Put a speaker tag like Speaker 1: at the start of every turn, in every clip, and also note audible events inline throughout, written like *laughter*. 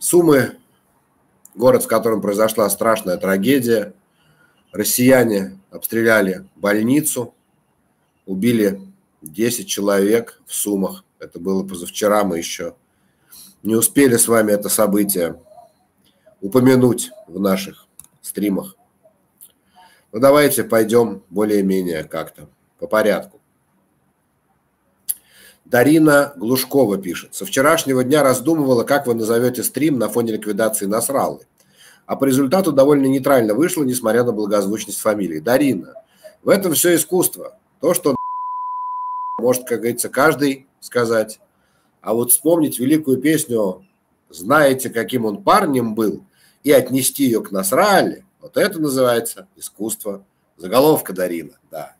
Speaker 1: Сумы, город, в котором произошла страшная трагедия. Россияне обстреляли больницу, убили 10 человек в Сумах. Это было позавчера, мы еще не успели с вами это событие упомянуть в наших стримах. Ну давайте пойдем более-менее как-то по порядку. Дарина Глушкова пишет. Со вчерашнего дня раздумывала, как вы назовете стрим на фоне ликвидации Насраллы. А по результату довольно нейтрально вышло, несмотря на благозвучность фамилии. Дарина, в этом все искусство. То, что *laughs* может, как говорится, каждый сказать. А вот вспомнить великую песню «Знаете, каким он парнем был» и отнести ее к Насралле, вот это называется искусство. Заголовка Дарина, да.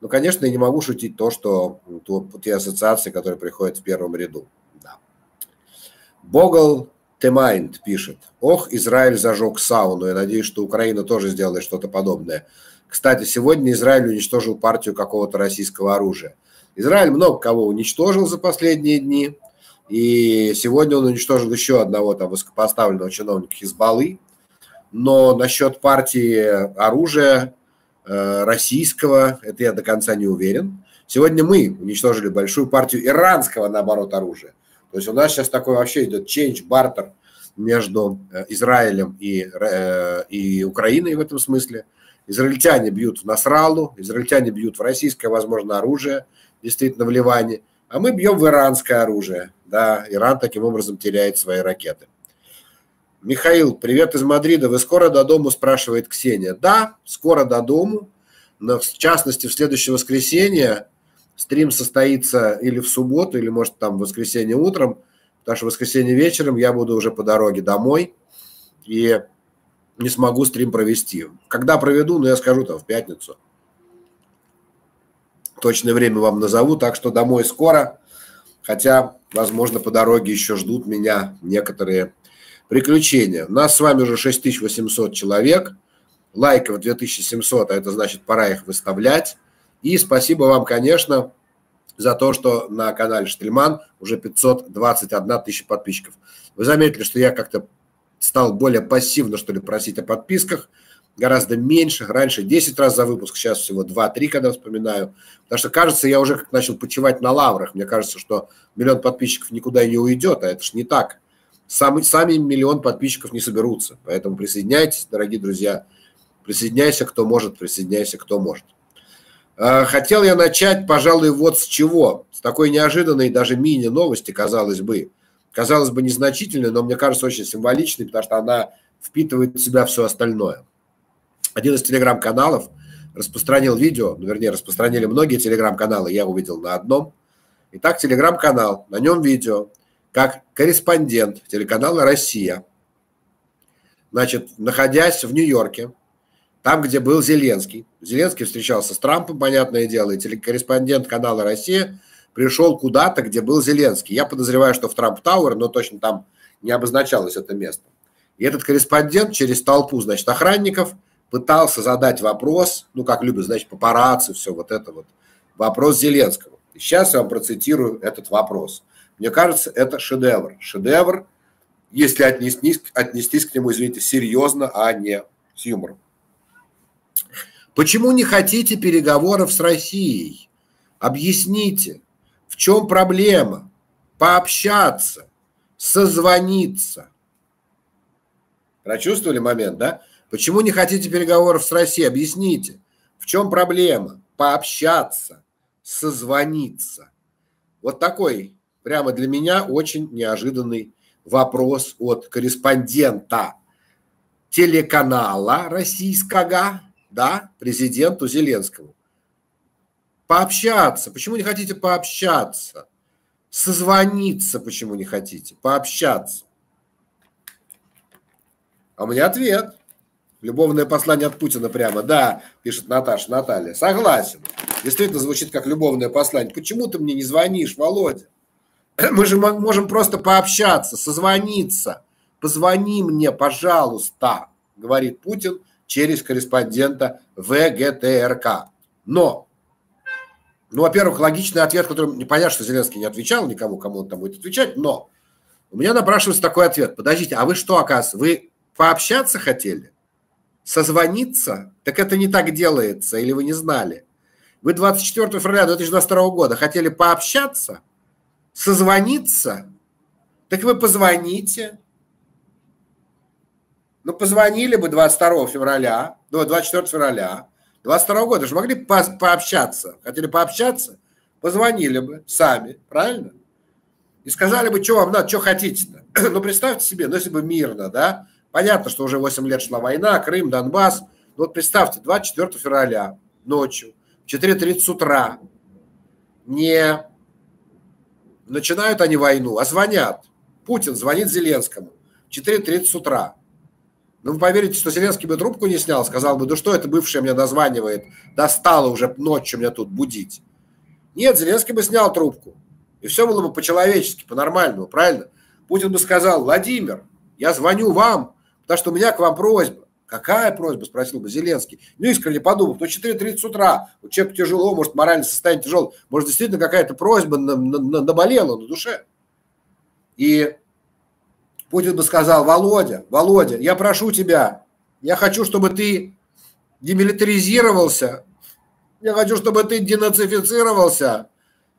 Speaker 1: Ну, конечно, я не могу шутить то, что то, те ассоциации, которые приходят в первом ряду. Да. Богл Темайнд пишет. Ох, Израиль зажег сауну. Я надеюсь, что Украина тоже сделает что-то подобное. Кстати, сегодня Израиль уничтожил партию какого-то российского оружия. Израиль много кого уничтожил за последние дни. И сегодня он уничтожил еще одного там высокопоставленного чиновника Хизбаллы. Но насчет партии оружия российского, это я до конца не уверен. Сегодня мы уничтожили большую партию иранского, наоборот, оружия. То есть у нас сейчас такой вообще идет change, бартер между э, Израилем и, э, и Украиной в этом смысле. Израильтяне бьют в Насралу, израильтяне бьют в российское, возможно, оружие, действительно в Ливане, а мы бьем в иранское оружие. Да, Иран таким образом теряет свои ракеты. Михаил, привет из Мадрида. Вы скоро до дому, спрашивает Ксения. Да, скоро до дому. Но в частности, в следующее воскресенье стрим состоится или в субботу, или, может, там в воскресенье утром, потому что в воскресенье вечером я буду уже по дороге домой и не смогу стрим провести. Когда проведу, ну, я скажу там в пятницу. Точное время вам назову, так что домой скоро. Хотя, возможно, по дороге еще ждут меня некоторые приключения. Нас с вами уже 6800 человек, лайков 2700, а это значит пора их выставлять. И спасибо вам, конечно, за то, что на канале Штельман уже 521 тысяча подписчиков. Вы заметили, что я как-то стал более пассивно, что ли, просить о подписках, гораздо меньше. Раньше 10 раз за выпуск, сейчас всего 2-3, когда вспоминаю. Потому что, кажется, я уже как начал почивать на лаврах. Мне кажется, что миллион подписчиков никуда не уйдет, а это ж не так сами, сами миллион подписчиков не соберутся. Поэтому присоединяйтесь, дорогие друзья. Присоединяйся, кто может, присоединяйся, кто может. А, хотел я начать, пожалуй, вот с чего. С такой неожиданной даже мини-новости, казалось бы. Казалось бы, незначительной, но мне кажется очень символичной, потому что она впитывает в себя все остальное. Один из телеграм-каналов распространил видео, ну, вернее, распространили многие телеграм-каналы, я увидел на одном. Итак, телеграм-канал, на нем видео, как корреспондент телеканала «Россия», значит, находясь в Нью-Йорке, там, где был Зеленский. Зеленский встречался с Трампом, понятное дело, и телекорреспондент канала «Россия» пришел куда-то, где был Зеленский. Я подозреваю, что в Трамп-Тауэр, но точно там не обозначалось это место. И этот корреспондент через толпу, значит, охранников пытался задать вопрос, ну, как любят, значит, папарацци, все вот это вот, вопрос Зеленскому. И сейчас я вам процитирую этот вопрос – мне кажется, это шедевр. Шедевр, если отнестись, отнестись к нему, извините, серьезно, а не с юмором. Почему не хотите переговоров с Россией? Объясните, в чем проблема? Пообщаться, созвониться. Прочувствовали момент, да? Почему не хотите переговоров с Россией? Объясните, в чем проблема? Пообщаться, созвониться. Вот такой прямо для меня очень неожиданный вопрос от корреспондента телеканала российского, да, президенту Зеленскому. Пообщаться. Почему не хотите пообщаться? Созвониться почему не хотите? Пообщаться. А у меня ответ. Любовное послание от Путина прямо. Да, пишет Наташа, Наталья. Согласен. Действительно звучит как любовное послание. Почему ты мне не звонишь, Володя? Мы же можем просто пообщаться, созвониться. Позвони мне, пожалуйста, говорит Путин через корреспондента ВГТРК. Но, ну, во-первых, логичный ответ, который непонятно, что Зеленский не отвечал никому, кому он там будет отвечать, но У меня напрашивается такой ответ. Подождите, а вы что, оказывается, вы пообщаться хотели? Созвониться? Так это не так делается, или вы не знали? Вы 24 февраля 2022 года хотели пообщаться? Созвониться? Так вы позвоните. Ну, позвонили бы 22 февраля, ну, 24 февраля 22 года, же могли по пообщаться. Хотели пообщаться? Позвонили бы сами, правильно? И сказали бы, что вам надо, что хотите-то. *clears throat* ну, представьте себе, ну, если бы мирно, да, понятно, что уже 8 лет шла война, Крым, Донбасс. Ну, вот представьте, 24 февраля ночью, 4.30 утра, не начинают они войну, а звонят. Путин звонит Зеленскому. 4.30 утра. Ну, вы поверите, что Зеленский бы трубку не снял, сказал бы, да что это бывшая мне названивает, достало уже ночью меня тут будить. Нет, Зеленский бы снял трубку. И все было бы по-человечески, по-нормальному, правильно? Путин бы сказал, Владимир, я звоню вам, потому что у меня к вам просьба. Какая просьба, спросил бы Зеленский. Ну, искренне подумав, ну, 4.30 утра, у человека тяжело, может, моральное состояние тяжело, может, действительно какая-то просьба наболела на душе. И Путин бы сказал, Володя, Володя, я прошу тебя, я хочу, чтобы ты демилитаризировался, я хочу, чтобы ты денацифицировался,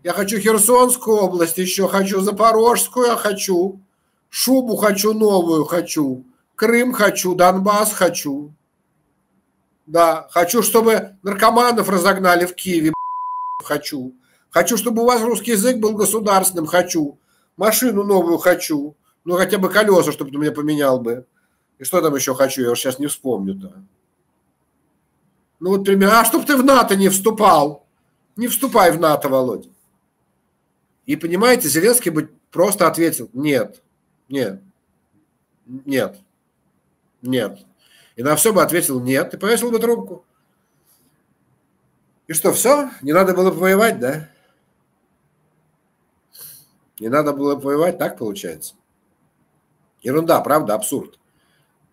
Speaker 1: я хочу Херсонскую область еще, хочу Запорожскую, я хочу, шубу хочу новую, хочу, Крым хочу, Донбасс хочу. Да, хочу, чтобы наркоманов разогнали в Киеве, *laughs* хочу. Хочу, чтобы у вас русский язык был государственным, хочу. Машину новую хочу. Ну, хотя бы колеса, чтобы ты меня поменял бы. И что там еще хочу, я сейчас не вспомню-то. Ну, вот пример. А чтоб ты в НАТО не вступал. Не вступай в НАТО, Володя. И понимаете, Зеленский бы просто ответил, нет, нет, нет, нет. И на все бы ответил нет, и повесил бы трубку. И что, все? Не надо было воевать, да? Не надо было воевать, так получается? Ерунда, правда, абсурд.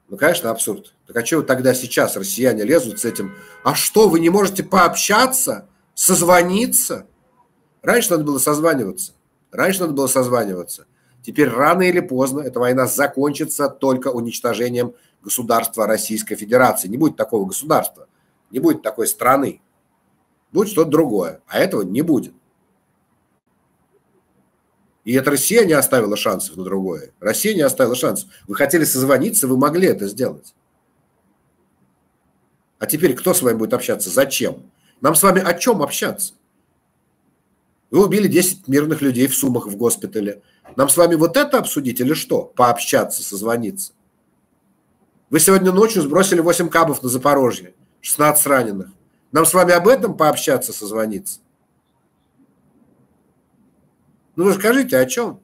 Speaker 1: Ну, конечно, абсурд. Так а что тогда сейчас россияне лезут с этим? А что, вы не можете пообщаться, созвониться? Раньше надо было созваниваться. Раньше надо было созваниваться. Теперь рано или поздно эта война закончится только уничтожением государства Российской Федерации. Не будет такого государства, не будет такой страны. Будет что-то другое, а этого не будет. И это Россия не оставила шансов на другое. Россия не оставила шансов. Вы хотели созвониться, вы могли это сделать. А теперь кто с вами будет общаться? Зачем? Нам с вами о чем общаться? Вы убили 10 мирных людей в Сумах в госпитале. Нам с вами вот это обсудить или что? Пообщаться, созвониться. Вы сегодня ночью сбросили 8 кабов на Запорожье, 16 раненых. Нам с вами об этом пообщаться, созвониться. Ну, вы скажите, о чем?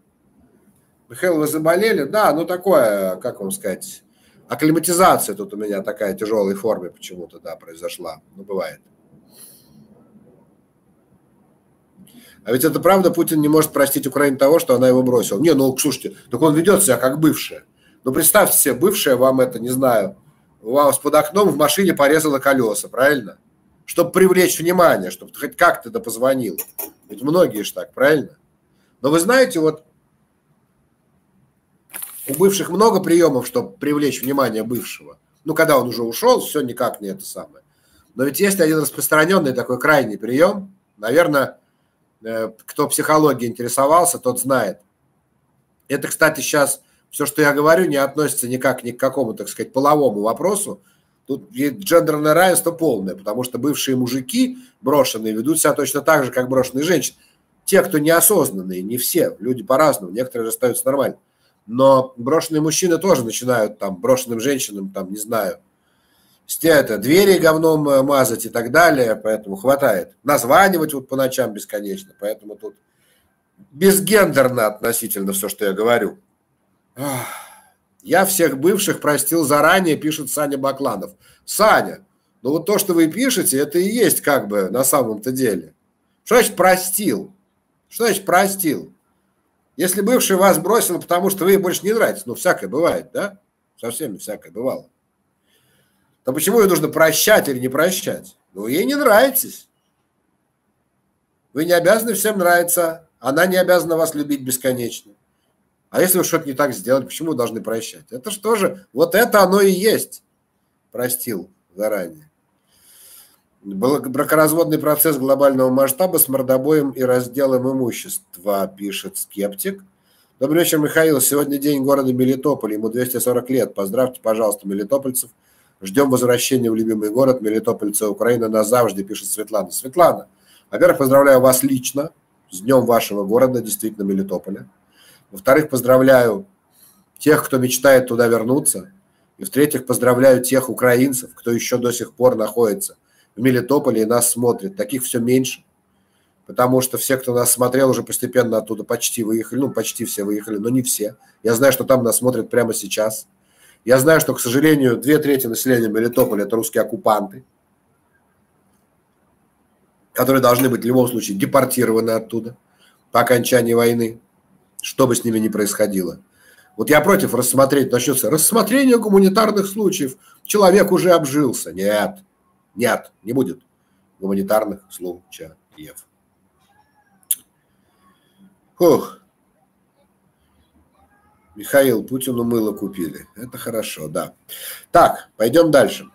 Speaker 1: Михаил, вы заболели? Да, ну такое, как вам сказать, акклиматизация тут у меня такая тяжелой форме почему-то, да, произошла. Ну, бывает. А ведь это правда, Путин не может простить Украине того, что она его бросила. Не, ну, слушайте, так он ведет себя как бывшая. Ну, представьте себе, бывшая вам это, не знаю, у вас под окном в машине порезала колеса, правильно? Чтобы привлечь внимание, чтобы хоть как-то да позвонил. Ведь многие же так, правильно? Но вы знаете, вот у бывших много приемов, чтобы привлечь внимание бывшего. Ну, когда он уже ушел, все никак не это самое. Но ведь есть один распространенный такой крайний прием. Наверное, э, кто психологией интересовался, тот знает. Это, кстати, сейчас все, что я говорю, не относится никак ни к какому, так сказать, половому вопросу. Тут джендерное равенство полное, потому что бывшие мужики брошенные ведут себя точно так же, как брошенные женщины те, кто неосознанные, не все, люди по-разному, некоторые остаются нормально. Но брошенные мужчины тоже начинают там брошенным женщинам, там, не знаю, это, двери говном э, мазать и так далее, поэтому хватает. Названивать вот по ночам бесконечно, поэтому тут безгендерно относительно все, что я говорю. Я всех бывших простил заранее, пишет Саня Бакланов. Саня, ну вот то, что вы пишете, это и есть как бы на самом-то деле. Что значит простил? Что значит простил? Если бывший вас бросил, потому что вы ей больше не нравитесь, ну, всякое бывает, да? Совсем всякое бывало. То почему ее нужно прощать или не прощать? Ну, ей не нравитесь. Вы не обязаны всем нравиться, она не обязана вас любить бесконечно. А если вы что-то не так сделали, почему должны прощать? Это что же, вот это оно и есть. Простил заранее. Бракоразводный процесс глобального масштаба с мордобоем и разделом имущества, пишет скептик. Добрый вечер, Михаил. Сегодня день города Мелитополь. Ему 240 лет. Поздравьте, пожалуйста, мелитопольцев. Ждем возвращения в любимый город Мелитопольца, Украина назавжди, пишет Светлана. Светлана, во-первых, поздравляю вас лично с днем вашего города, действительно, Мелитополя. Во-вторых, поздравляю тех, кто мечтает туда вернуться. И в-третьих, поздравляю тех украинцев, кто еще до сих пор находится в Мелитополе и нас смотрит. Таких все меньше, потому что все, кто нас смотрел, уже постепенно оттуда почти выехали. Ну, почти все выехали, но не все. Я знаю, что там нас смотрят прямо сейчас. Я знаю, что, к сожалению, две трети населения Мелитополя – это русские оккупанты, которые должны быть в любом случае депортированы оттуда по окончании войны, что бы с ними ни происходило. Вот я против рассмотреть, начнется рассмотрение гуманитарных случаев. Человек уже обжился. Нет, нет, не будет гуманитарных случаев. Фух. Михаил, Путину мыло купили. Это хорошо, да. Так, пойдем дальше.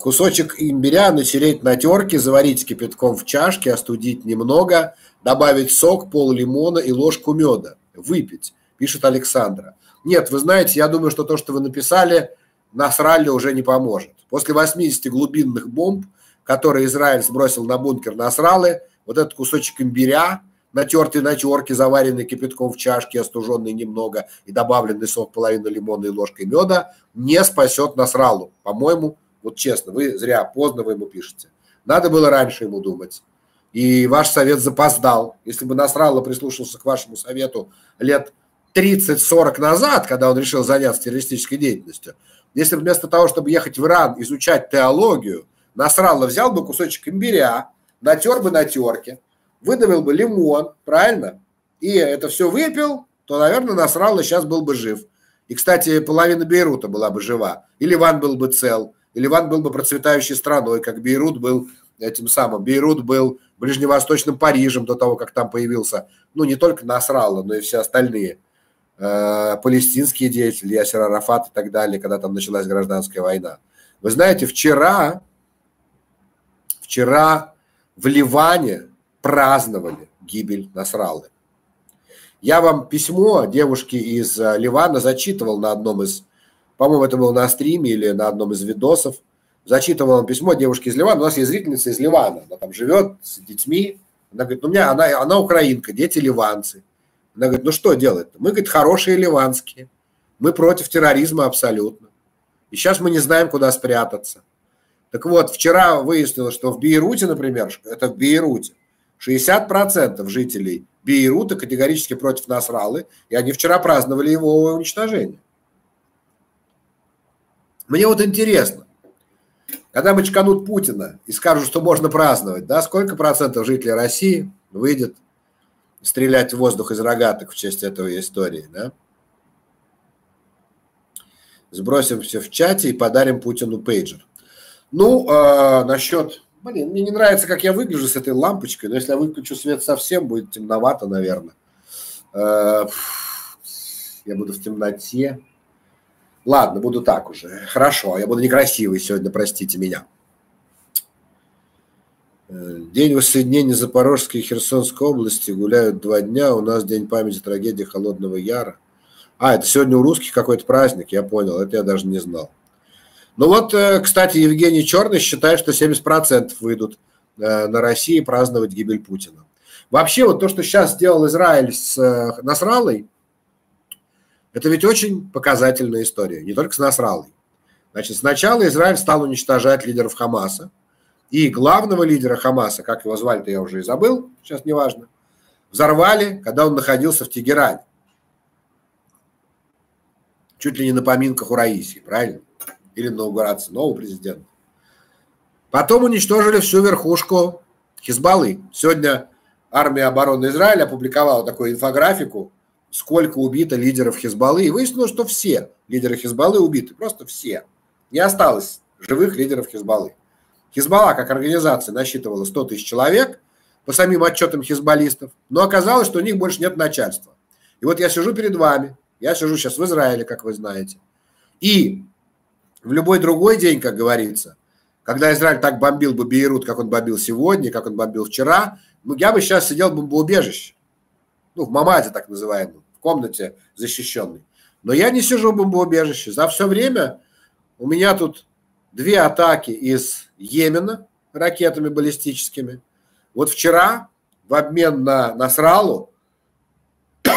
Speaker 1: Кусочек имбиря натереть на терке, заварить кипятком в чашке, остудить немного, добавить сок, пол лимона и ложку меда. Выпить, пишет Александра. Нет, вы знаете, я думаю, что то, что вы написали, Насралли уже не поможет. После 80 глубинных бомб, которые Израиль сбросил на бункер Насралы, вот этот кусочек имбиря, натертый на терке, заваренный кипятком в чашке, остуженный немного и добавленный сок половины лимона и ложкой меда, не спасет Насралу. По-моему, вот честно, вы зря, поздно вы ему пишете. Надо было раньше ему думать. И ваш совет запоздал. Если бы Насралла прислушался к вашему совету лет 30-40 назад, когда он решил заняться террористической деятельностью, если вместо того, чтобы ехать в Иран изучать теологию, Насралла взял бы кусочек имбиря, натер бы на терке, выдавил бы лимон, правильно? И это все выпил, то, наверное, Насралла сейчас был бы жив. И, кстати, половина Бейрута была бы жива. И Ливан был бы цел. И Ливан был бы процветающей страной, как Бейрут был этим самым. Бейрут был ближневосточным Парижем до того, как там появился, ну, не только Насралла, но и все остальные – Э, палестинские деятели, Ясер Арафат и так далее, когда там началась гражданская война. Вы знаете, вчера, вчера в Ливане праздновали гибель Насраллы. Я вам письмо девушки из э, Ливана зачитывал на одном из, по-моему, это было на стриме или на одном из видосов, зачитывал вам письмо девушки из Ливана. У нас есть зрительница из Ливана, она там живет с детьми. Она говорит, ну, у меня, она, она украинка, дети ливанцы. Она говорит, ну что делать? -то? Мы, говорит, хорошие ливанские. Мы против терроризма абсолютно. И сейчас мы не знаем, куда спрятаться. Так вот, вчера выяснилось, что в Бейруте, например, это в Бейруте, 60% жителей Бейрута категорически против Насралы, и они вчера праздновали его уничтожение. Мне вот интересно, когда мы чканут Путина и скажут, что можно праздновать, да, сколько процентов жителей России выйдет стрелять в воздух из рогаток в честь этого истории, да? Сбросим все в чате и подарим Путину пейджер. Ну, э, насчет... Блин, мне не нравится, как я выгляжу с этой лампочкой, но если я выключу свет совсем, будет темновато, наверное. Э, я буду в темноте. Ладно, буду так уже. Хорошо, я буду некрасивый сегодня, простите меня. День воссоединения Запорожской и Херсонской области гуляют два дня. У нас День памяти трагедии Холодного Яра. А, это сегодня у русских какой-то праздник, я понял, это я даже не знал. Ну вот, э, кстати, Евгений Черный считает, что 70% выйдут э, на России праздновать гибель Путина. Вообще, вот то, что сейчас сделал Израиль с э, Насралой, это ведь очень показательная история, не только с Насралой. Значит, сначала Израиль стал уничтожать лидеров Хамаса – и главного лидера Хамаса, как его звали-то я уже и забыл, сейчас неважно, взорвали, когда он находился в Тегеране. Чуть ли не на поминках у Раиси, правильно? Или на инаугурации нового президента. Потом уничтожили всю верхушку Хизбаллы. Сегодня армия обороны Израиля опубликовала такую инфографику, сколько убито лидеров Хизбаллы. И выяснилось, что все лидеры Хизбаллы убиты. Просто все. Не осталось живых лидеров Хизбаллы. Хизбалла как организация насчитывала 100 тысяч человек по самим отчетам хизбаллистов, но оказалось, что у них больше нет начальства. И вот я сижу перед вами, я сижу сейчас в Израиле, как вы знаете. И в любой другой день, как говорится, когда Израиль так бомбил бы Бейрут, как он бомбил сегодня, как он бомбил вчера, ну, я бы сейчас сидел в бомбоубежище. Ну, в Мамаде, так называемом, в комнате защищенной. Но я не сижу в бомбоубежище. За все время у меня тут две атаки из Йемена ракетами баллистическими. Вот вчера в обмен на Насралу *coughs*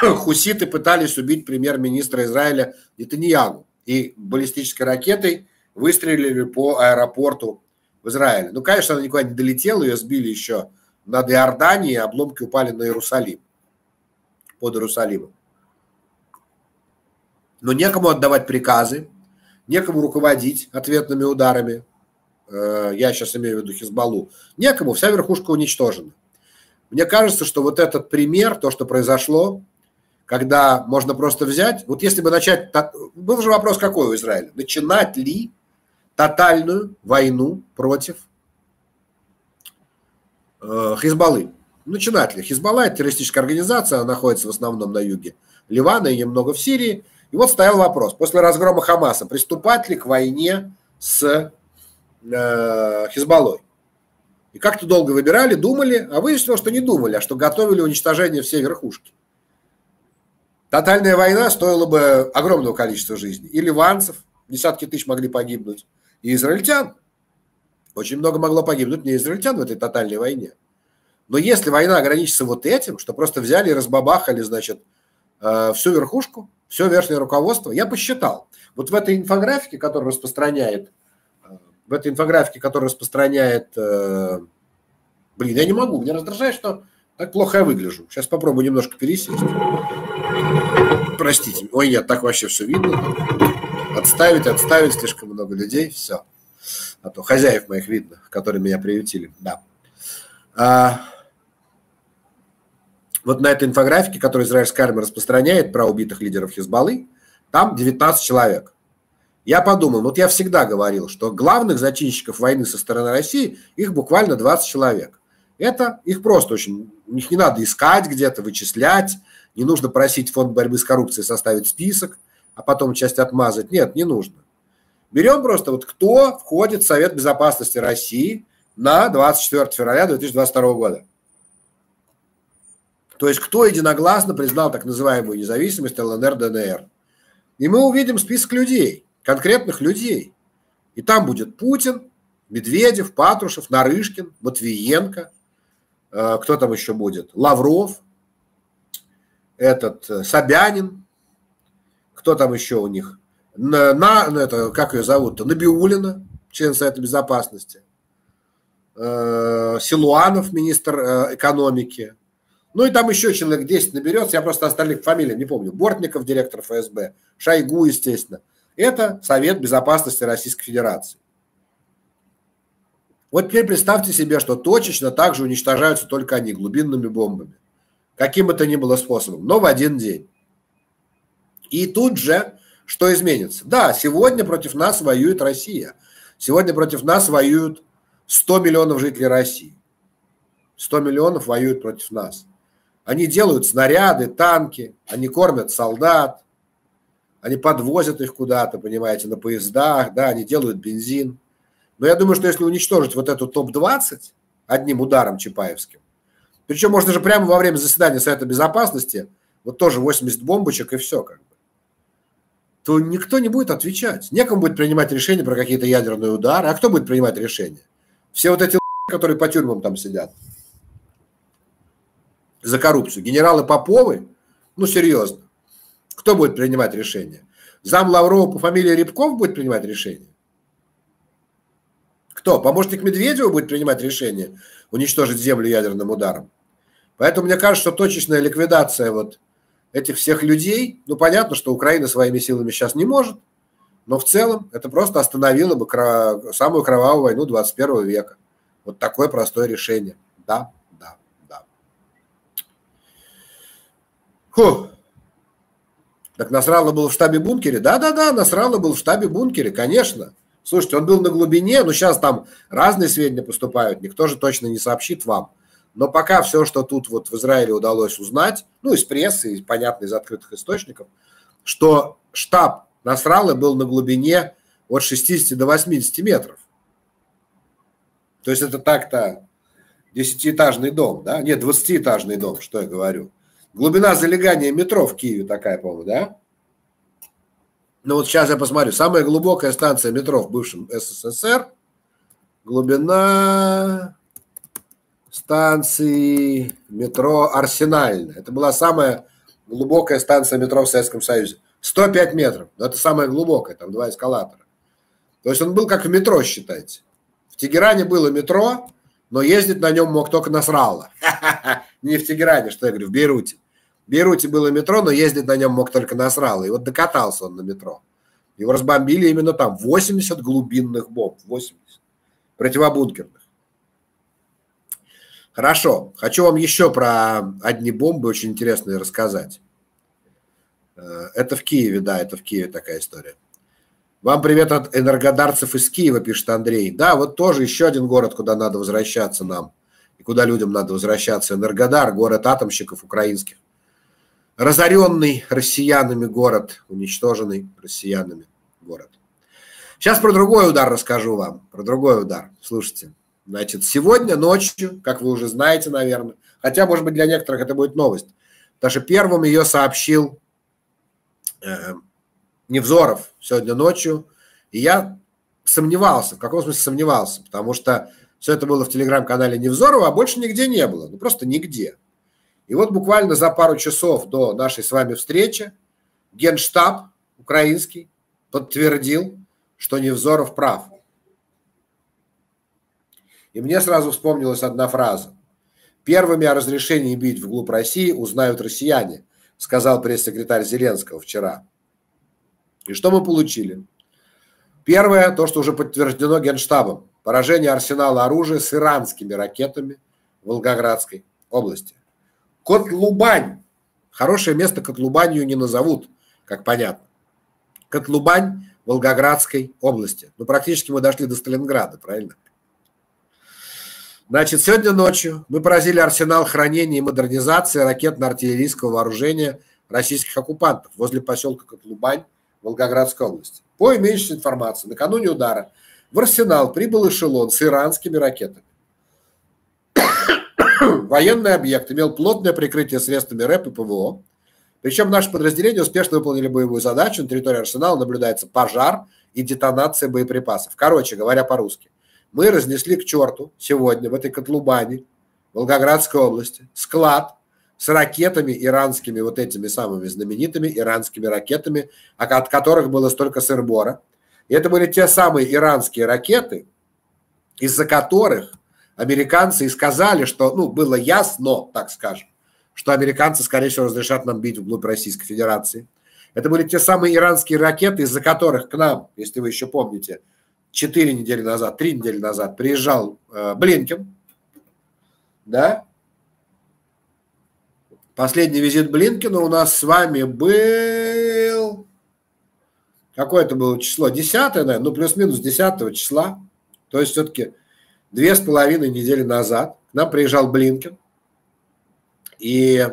Speaker 1: хуситы пытались убить премьер-министра Израиля Нетаньягу и баллистической ракетой выстрелили по аэропорту в Израиле. Ну, конечно, она никуда не долетела, ее сбили еще над Иорданией, обломки упали на Иерусалим, под Иерусалимом. Но некому отдавать приказы, некому руководить ответными ударами. Э, я сейчас имею в виду Хизбаллу. Некому, вся верхушка уничтожена. Мне кажется, что вот этот пример, то, что произошло, когда можно просто взять, вот если бы начать, был же вопрос какой у Израиля, начинать ли тотальную войну против Хизбаллы. Начинать ли? Хизбалла – это террористическая организация, она находится в основном на юге Ливана и немного в Сирии. И вот стоял вопрос, после разгрома Хамаса, приступать ли к войне с э, Хизбаллой. И как-то долго выбирали, думали, а выяснилось, что не думали, а что готовили уничтожение всей верхушки. Тотальная война стоила бы огромного количества жизней. И ливанцев, десятки тысяч могли погибнуть, и израильтян. Очень много могло погибнуть не израильтян в этой тотальной войне. Но если война ограничится вот этим, что просто взяли и разбабахали, значит, э, всю верхушку, все верхнее руководство, я посчитал. Вот в этой инфографике, которую распространяет, э, в этой инфографике, которую распространяет, э, блин, я не могу, меня раздражает, что так плохо я выгляжу. Сейчас попробую немножко пересесть. Простите. Ой, нет, так вообще все видно. Отставить, отставить, слишком много людей, все. А то хозяев моих видно, которые меня приютили. Да. А, вот на этой инфографике, которую израильская армия распространяет про убитых лидеров Хизбаллы, там 19 человек. Я подумал, вот я всегда говорил, что главных зачинщиков войны со стороны России, их буквально 20 человек. Это их просто очень, их не надо искать где-то, вычислять, не нужно просить фонд борьбы с коррупцией составить список, а потом часть отмазать. Нет, не нужно. Берем просто вот кто входит в Совет Безопасности России на 24 февраля 2022 года. То есть кто единогласно признал так называемую независимость ЛНР, ДНР. И мы увидим список людей, конкретных людей. И там будет Путин, Медведев, Патрушев, Нарышкин, Матвиенко, э, кто там еще будет, Лавров, этот э, Собянин, кто там еще у них, на, на это, как ее зовут-то, Набиулина, член Совета Безопасности, э, Силуанов, министр э, экономики, ну и там еще человек 10 наберется, я просто остальных фамилий не помню, Бортников, директор ФСБ, Шойгу, естественно. Это Совет Безопасности Российской Федерации. Вот теперь представьте себе, что точечно также уничтожаются только они глубинными бомбами. Каким бы то ни было способом, но в один день. И тут же что изменится? Да, сегодня против нас воюет Россия. Сегодня против нас воюют 100 миллионов жителей России. 100 миллионов воюют против нас. Они делают снаряды, танки, они кормят солдат, они подвозят их куда-то, понимаете, на поездах, да, они делают бензин. Но я думаю, что если уничтожить вот эту топ-20 одним ударом Чапаевским, причем можно же прямо во время заседания Совета Безопасности, вот тоже 80 бомбочек и все как то никто не будет отвечать. Некому будет принимать решения про какие-то ядерные удары. А кто будет принимать решения? Все вот эти которые по тюрьмам там сидят за коррупцию. Генералы Поповы? Ну, серьезно. Кто будет принимать решения? Зам Лаврова по фамилии Рябков будет принимать решение? Кто? Помощник Медведева будет принимать решение уничтожить землю ядерным ударом? Поэтому мне кажется, что точечная ликвидация вот этих всех людей, ну понятно, что Украина своими силами сейчас не может, но в целом это просто остановило бы кра... самую кровавую войну 21 века. Вот такое простое решение. Да, да, да. Фу. Так Насралла был в штабе бункере? Да-да-да, Насралла был в штабе бункере, конечно. Слушайте, он был на глубине, но сейчас там разные сведения поступают, никто же точно не сообщит вам. Но пока все, что тут вот в Израиле удалось узнать, ну, из прессы, и, понятно, из открытых источников, что штаб Насралы был на глубине от 60 до 80 метров. То есть это так-то десятиэтажный дом, да? Нет, двадцатиэтажный дом, что я говорю. Глубина залегания метро в Киеве такая, по-моему, да? Ну вот сейчас я посмотрю. Самая глубокая станция метро в бывшем СССР. Глубина станции метро Арсенальная. Это была самая глубокая станция метро в Советском Союзе. 105 метров. Но это самая глубокая, там два эскалатора. То есть он был как в метро, считайте. В Тегеране было метро, но ездить на нем мог только Насралла. *laughs* Не в Тегеране, что я говорю, в Бейруте. В Бейруте было метро, но ездить на нем мог только Насралла. И вот докатался он на метро. Его разбомбили именно там. 80 глубинных бомб. 80. Противобункерных. Хорошо. Хочу вам еще про одни бомбы очень интересные рассказать. Э, это в Киеве, да, это в Киеве такая история. Вам привет от энергодарцев из Киева, пишет Андрей. Да, вот тоже еще один город, куда надо возвращаться нам. И куда людям надо возвращаться. Энергодар, город атомщиков украинских. Разоренный россиянами город, уничтоженный россиянами город. Сейчас про другой удар расскажу вам. Про другой удар. Слушайте. Значит, сегодня ночью, как вы уже знаете, наверное, хотя, может быть, для некоторых это будет новость, потому что первым ее сообщил э, Невзоров сегодня ночью, и я сомневался, в каком смысле сомневался, потому что все это было в телеграм-канале Невзорова, а больше нигде не было, ну просто нигде. И вот буквально за пару часов до нашей с вами встречи Генштаб украинский подтвердил, что Невзоров прав. И мне сразу вспомнилась одна фраза. Первыми о разрешении бить вглубь России узнают россияне, сказал пресс-секретарь Зеленского вчера. И что мы получили? Первое, то, что уже подтверждено Генштабом. Поражение арсенала оружия с иранскими ракетами в Волгоградской области. Котлубань. Хорошее место Котлубанью не назовут, как понятно. Котлубань Волгоградской области. Ну, практически мы дошли до Сталинграда, правильно? Значит, сегодня ночью мы поразили арсенал хранения и модернизации ракетно-артиллерийского вооружения российских оккупантов возле поселка Котлубань Волгоградской области. По имеющейся информации, накануне удара в арсенал прибыл эшелон с иранскими ракетами. *coughs* Военный объект имел плотное прикрытие средствами РЭП и ПВО. Причем наши подразделения успешно выполнили боевую задачу. На территории арсенала наблюдается пожар и детонация боеприпасов. Короче говоря по-русски, мы разнесли к черту сегодня в этой Котлубане, Волгоградской области, склад с ракетами иранскими, вот этими самыми знаменитыми иранскими ракетами, от которых было столько сырбора. И это были те самые иранские ракеты, из-за которых американцы и сказали, что, ну, было ясно, так скажем, что американцы, скорее всего, разрешат нам бить вглубь Российской Федерации. Это были те самые иранские ракеты, из-за которых к нам, если вы еще помните, 4 недели назад, 3 недели назад приезжал э, Блинкин, да, Последний визит Блинкина у нас с вами был... Какое это было число? Десятое, наверное, ну плюс-минус 10 числа. То есть все-таки две с половиной недели назад к нам приезжал Блинкин. И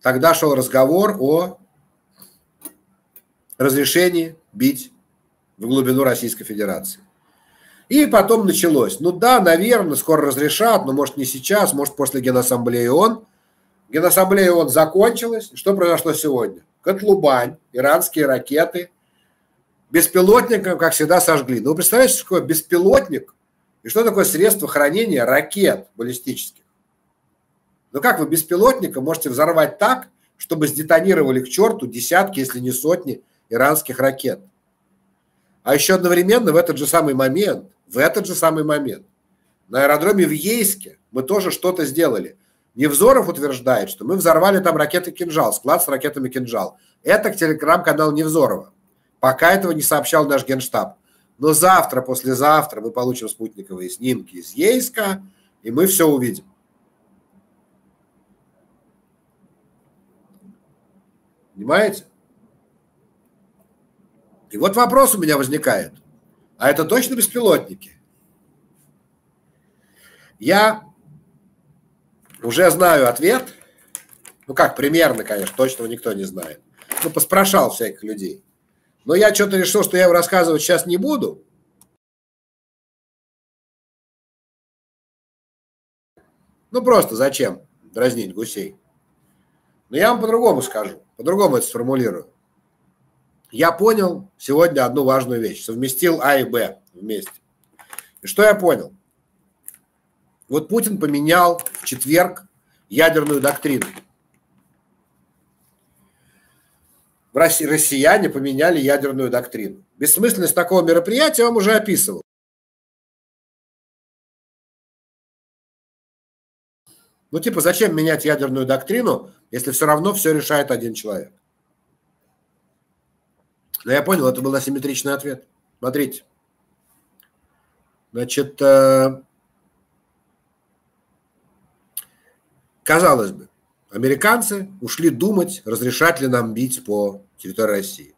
Speaker 1: тогда шел разговор о разрешении бить в глубину Российской Федерации. И потом началось. Ну да, наверное, скоро разрешат, но может не сейчас, может после Генассамблеи ООН. Генассамблея ООН закончилась. Что произошло сегодня? Котлубань, иранские ракеты, беспилотников, как всегда, сожгли. Ну, вы представляете, что такое беспилотник и что такое средство хранения ракет баллистических? Ну, как вы беспилотника можете взорвать так, чтобы сдетонировали к черту десятки, если не сотни иранских ракет? А еще одновременно в этот же самый момент в этот же самый момент на аэродроме в Ейске мы тоже что-то сделали. Невзоров утверждает, что мы взорвали там ракеты «Кинжал», склад с ракетами «Кинжал». Это телеграм-канал Невзорова. Пока этого не сообщал наш генштаб. Но завтра, послезавтра мы получим спутниковые снимки из Ейска, и мы все увидим. Понимаете? И вот вопрос у меня возникает. А это точно беспилотники? Я уже знаю ответ. Ну как, примерно, конечно, точно никто не знает. Ну, поспрашал всяких людей. Но я что-то решил, что я его рассказывать сейчас не буду. Ну, просто зачем дразнить гусей? Но я вам по-другому скажу, по-другому это сформулирую. Я понял сегодня одну важную вещь. Совместил А и Б вместе. И что я понял? Вот Путин поменял в четверг ядерную доктрину. Россияне поменяли ядерную доктрину. Бессмысленность такого мероприятия я вам уже описывал. Ну, типа, зачем менять ядерную доктрину, если все равно все решает один человек? Но я понял, это был асимметричный ответ. Смотрите. Значит, э, казалось бы, американцы ушли думать, разрешать ли нам бить по территории России.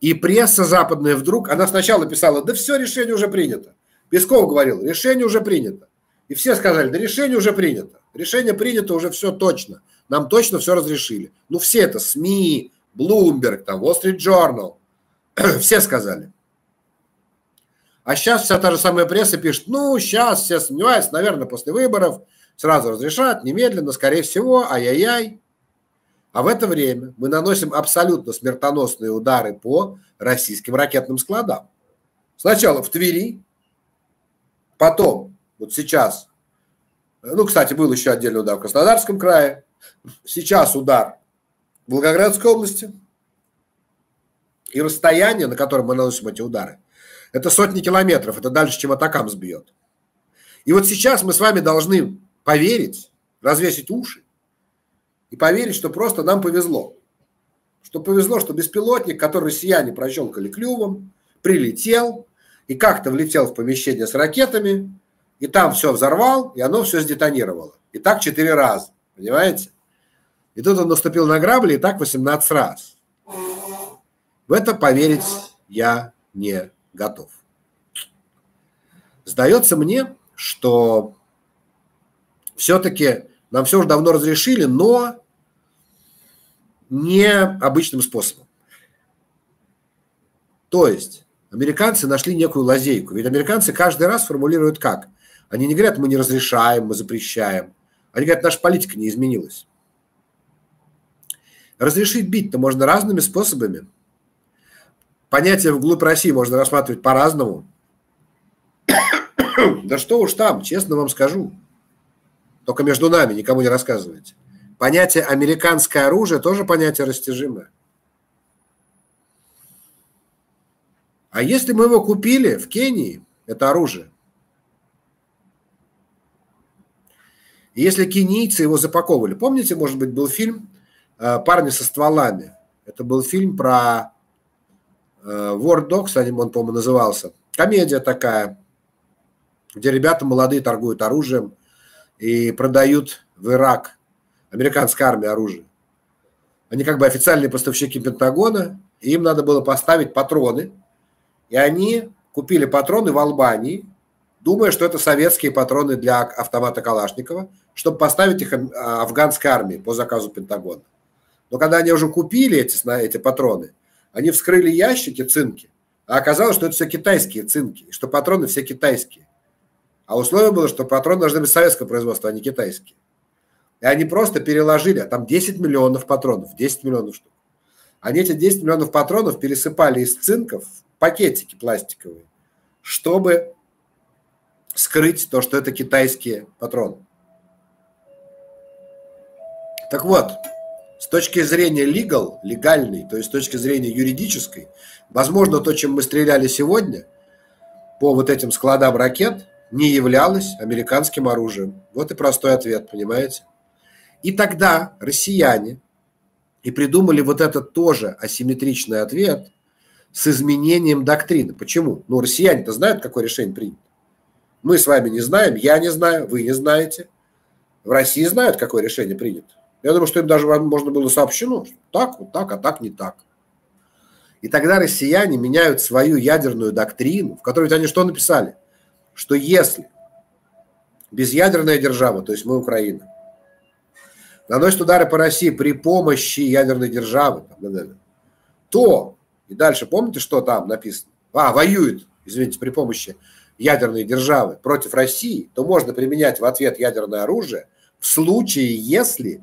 Speaker 1: И пресса западная вдруг, она сначала писала, да все, решение уже принято. Песков говорил, решение уже принято. И все сказали, да решение уже принято. Решение принято уже все точно. Нам точно все разрешили. Ну все это, СМИ, Bloomberg, там, Wall Street Journal, *clears throat* все сказали. А сейчас вся та же самая пресса пишет, ну, сейчас все сомневаются, наверное, после выборов сразу разрешат, немедленно, скорее всего, ай-яй-яй. А в это время мы наносим абсолютно смертоносные удары по российским ракетным складам. Сначала в Твери, потом, вот сейчас, ну, кстати, был еще отдельный удар в Краснодарском крае, сейчас удар Волгоградской области, и расстояние, на котором мы наносим эти удары, это сотни километров, это дальше, чем атакам сбьет. И вот сейчас мы с вами должны поверить, развесить уши и поверить, что просто нам повезло. Что повезло, что беспилотник, который россияне прощелкали клювом, прилетел и как-то влетел в помещение с ракетами, и там все взорвал, и оно все сдетонировало. И так четыре раза, понимаете? И тут он наступил на грабли, и так 18 раз. В это поверить я не готов. Сдается мне, что все-таки нам все уже давно разрешили, но не обычным способом. То есть американцы нашли некую лазейку. Ведь американцы каждый раз формулируют как? Они не говорят, мы не разрешаем, мы запрещаем. Они говорят, наша политика не изменилась. Разрешить бить-то можно разными способами понятие вглубь России можно рассматривать по-разному. *coughs* Да что уж там, честно вам скажу. Только между нами, никому не рассказывайте. Понятие американское оружие тоже понятие растяжимое. А если мы его купили в Кении, это оружие, если кенийцы его запаковывали, помните, может быть, был фильм «Парни со стволами»? Это был фильм про Э, War Dogs, он, по-моему, назывался. Комедия такая, где ребята молодые торгуют оружием и продают в Ирак американской армии оружие. Они как бы официальные поставщики Пентагона, и им надо было поставить патроны. И они купили патроны в Албании, думая, что это советские патроны для автомата Калашникова, чтобы поставить их афганской армии по заказу Пентагона. Но когда они уже купили эти, эти патроны – они вскрыли ящики цинки, а оказалось, что это все китайские цинки, что патроны все китайские. А условие было, что патроны должны быть советского производства, а не китайские. И они просто переложили, а там 10 миллионов патронов, 10 миллионов штук. Они эти 10 миллионов патронов пересыпали из цинков в пакетики пластиковые, чтобы скрыть то, что это китайские патроны. Так вот, с точки зрения legal, легальной, то есть с точки зрения юридической, возможно, то, чем мы стреляли сегодня по вот этим складам ракет, не являлось американским оружием. Вот и простой ответ, понимаете? И тогда россияне и придумали вот этот тоже асимметричный ответ с изменением доктрины. Почему? Ну, россияне-то знают, какое решение принято. Мы с вами не знаем, я не знаю, вы не знаете. В России знают, какое решение принято. Я думаю, что им даже можно было сообщено, что так, вот так, а так не так. И тогда россияне меняют свою ядерную доктрину, в которой ведь они что написали? Что если безъядерная держава, то есть мы Украина, наносит удары по России при помощи ядерной державы, то, и дальше помните, что там написано? А, воюет, извините, при помощи ядерной державы против России, то можно применять в ответ ядерное оружие в случае, если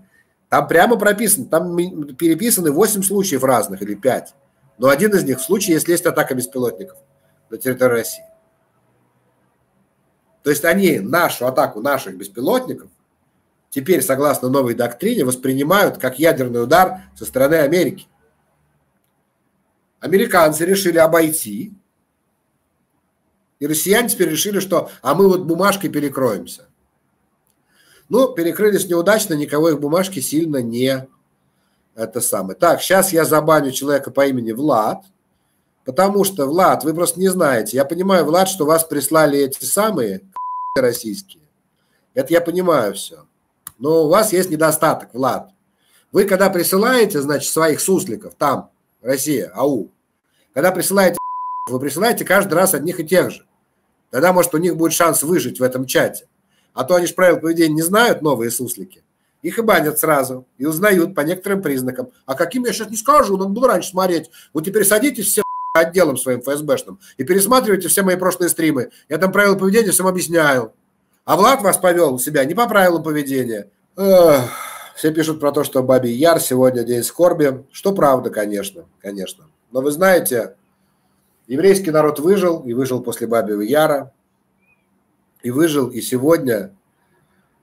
Speaker 1: там прямо прописано, там переписаны 8 случаев разных или 5, но один из них в случае, если есть атака беспилотников на территории России. То есть они нашу атаку наших беспилотников теперь, согласно новой доктрине, воспринимают как ядерный удар со стороны Америки. Американцы решили обойти, и россияне теперь решили, что а мы вот бумажкой перекроемся. Ну, перекрылись неудачно, никого их бумажки сильно не это самое. Так, сейчас я забаню человека по имени Влад, потому что, Влад, вы просто не знаете. Я понимаю, Влад, что вас прислали эти самые *laughs* российские. Это я понимаю все. Но у вас есть недостаток, Влад. Вы когда присылаете, значит, своих сусликов, там, Россия, АУ, когда присылаете, *laughs* вы присылаете каждый раз одних и тех же. Тогда, может, у них будет шанс выжить в этом чате. А то они же правил поведения не знают, новые суслики. Их и банят сразу, и узнают по некоторым признакам. А каким я сейчас не скажу, надо было раньше смотреть. Вот теперь садитесь все *laughs* отделом своим ФСБшным и пересматривайте все мои прошлые стримы. Я там правила поведения всем объясняю. А Влад вас повел себя не по правилам поведения. Эх, все пишут про то, что Бабий Яр сегодня день скорби. Что правда, конечно, конечно. Но вы знаете, еврейский народ выжил, и выжил после Бабьего Яра и выжил, и сегодня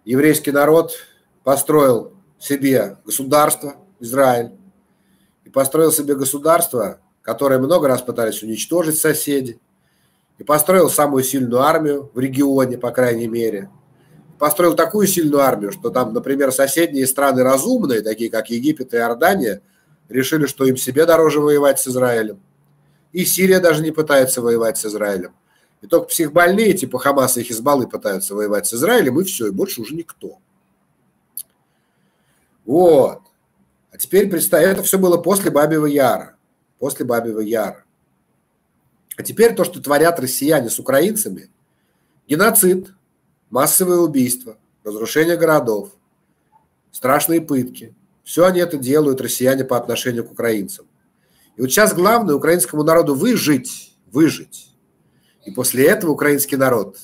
Speaker 1: еврейский народ построил себе государство, Израиль, и построил себе государство, которое много раз пытались уничтожить соседи, и построил самую сильную армию в регионе, по крайней мере. Построил такую сильную армию, что там, например, соседние страны разумные, такие как Египет и Иордания, решили, что им себе дороже воевать с Израилем. И Сирия даже не пытается воевать с Израилем. И только психбольные, типа Хамаса и Хизбаллы, пытаются воевать с Израилем, и все, и больше уже никто. Вот. А теперь представь, это все было после Бабьего Яра. После Бабьего Яра. А теперь то, что творят россияне с украинцами, геноцид, массовые убийства, разрушение городов, страшные пытки. Все они это делают, россияне, по отношению к украинцам. И вот сейчас главное украинскому народу выжить, выжить. И после этого украинский народ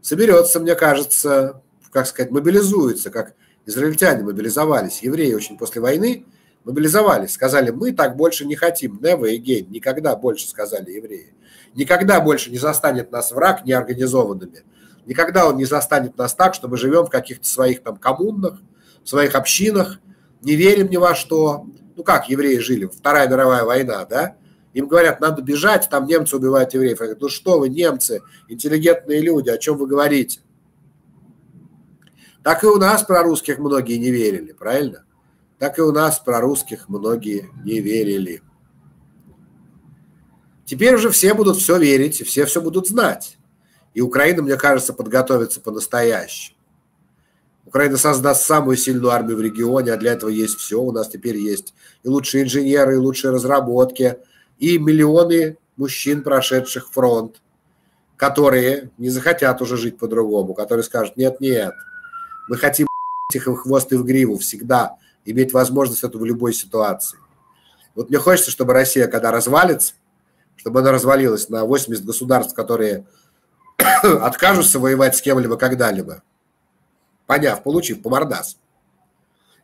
Speaker 1: соберется, мне кажется, как сказать, мобилизуется, как израильтяне мобилизовались, евреи очень после войны мобилизовались, сказали, мы так больше не хотим, never again, никогда больше, сказали евреи. Никогда больше не застанет нас враг неорганизованными, никогда он не застанет нас так, что мы живем в каких-то своих там коммунах, в своих общинах, не верим ни во что. Ну как евреи жили, Вторая мировая война, да? Им говорят, надо бежать, там немцы убивают евреев. Я говорю, ну что вы, немцы, интеллигентные люди, о чем вы говорите? Так и у нас про русских многие не верили, правильно? Так и у нас про русских многие не верили. Теперь уже все будут все верить, все все будут знать. И Украина, мне кажется, подготовится по-настоящему. Украина создаст самую сильную армию в регионе, а для этого есть все. У нас теперь есть и лучшие инженеры, и лучшие разработки – и миллионы мужчин, прошедших фронт, которые не захотят уже жить по-другому, которые скажут, нет, нет, мы хотим *laughs* их в хвост и в гриву всегда, иметь возможность это в любой ситуации. Вот мне хочется, чтобы Россия, когда развалится, чтобы она развалилась на 80 государств, которые *coughs* откажутся воевать с кем-либо когда-либо, поняв, получив по мордас.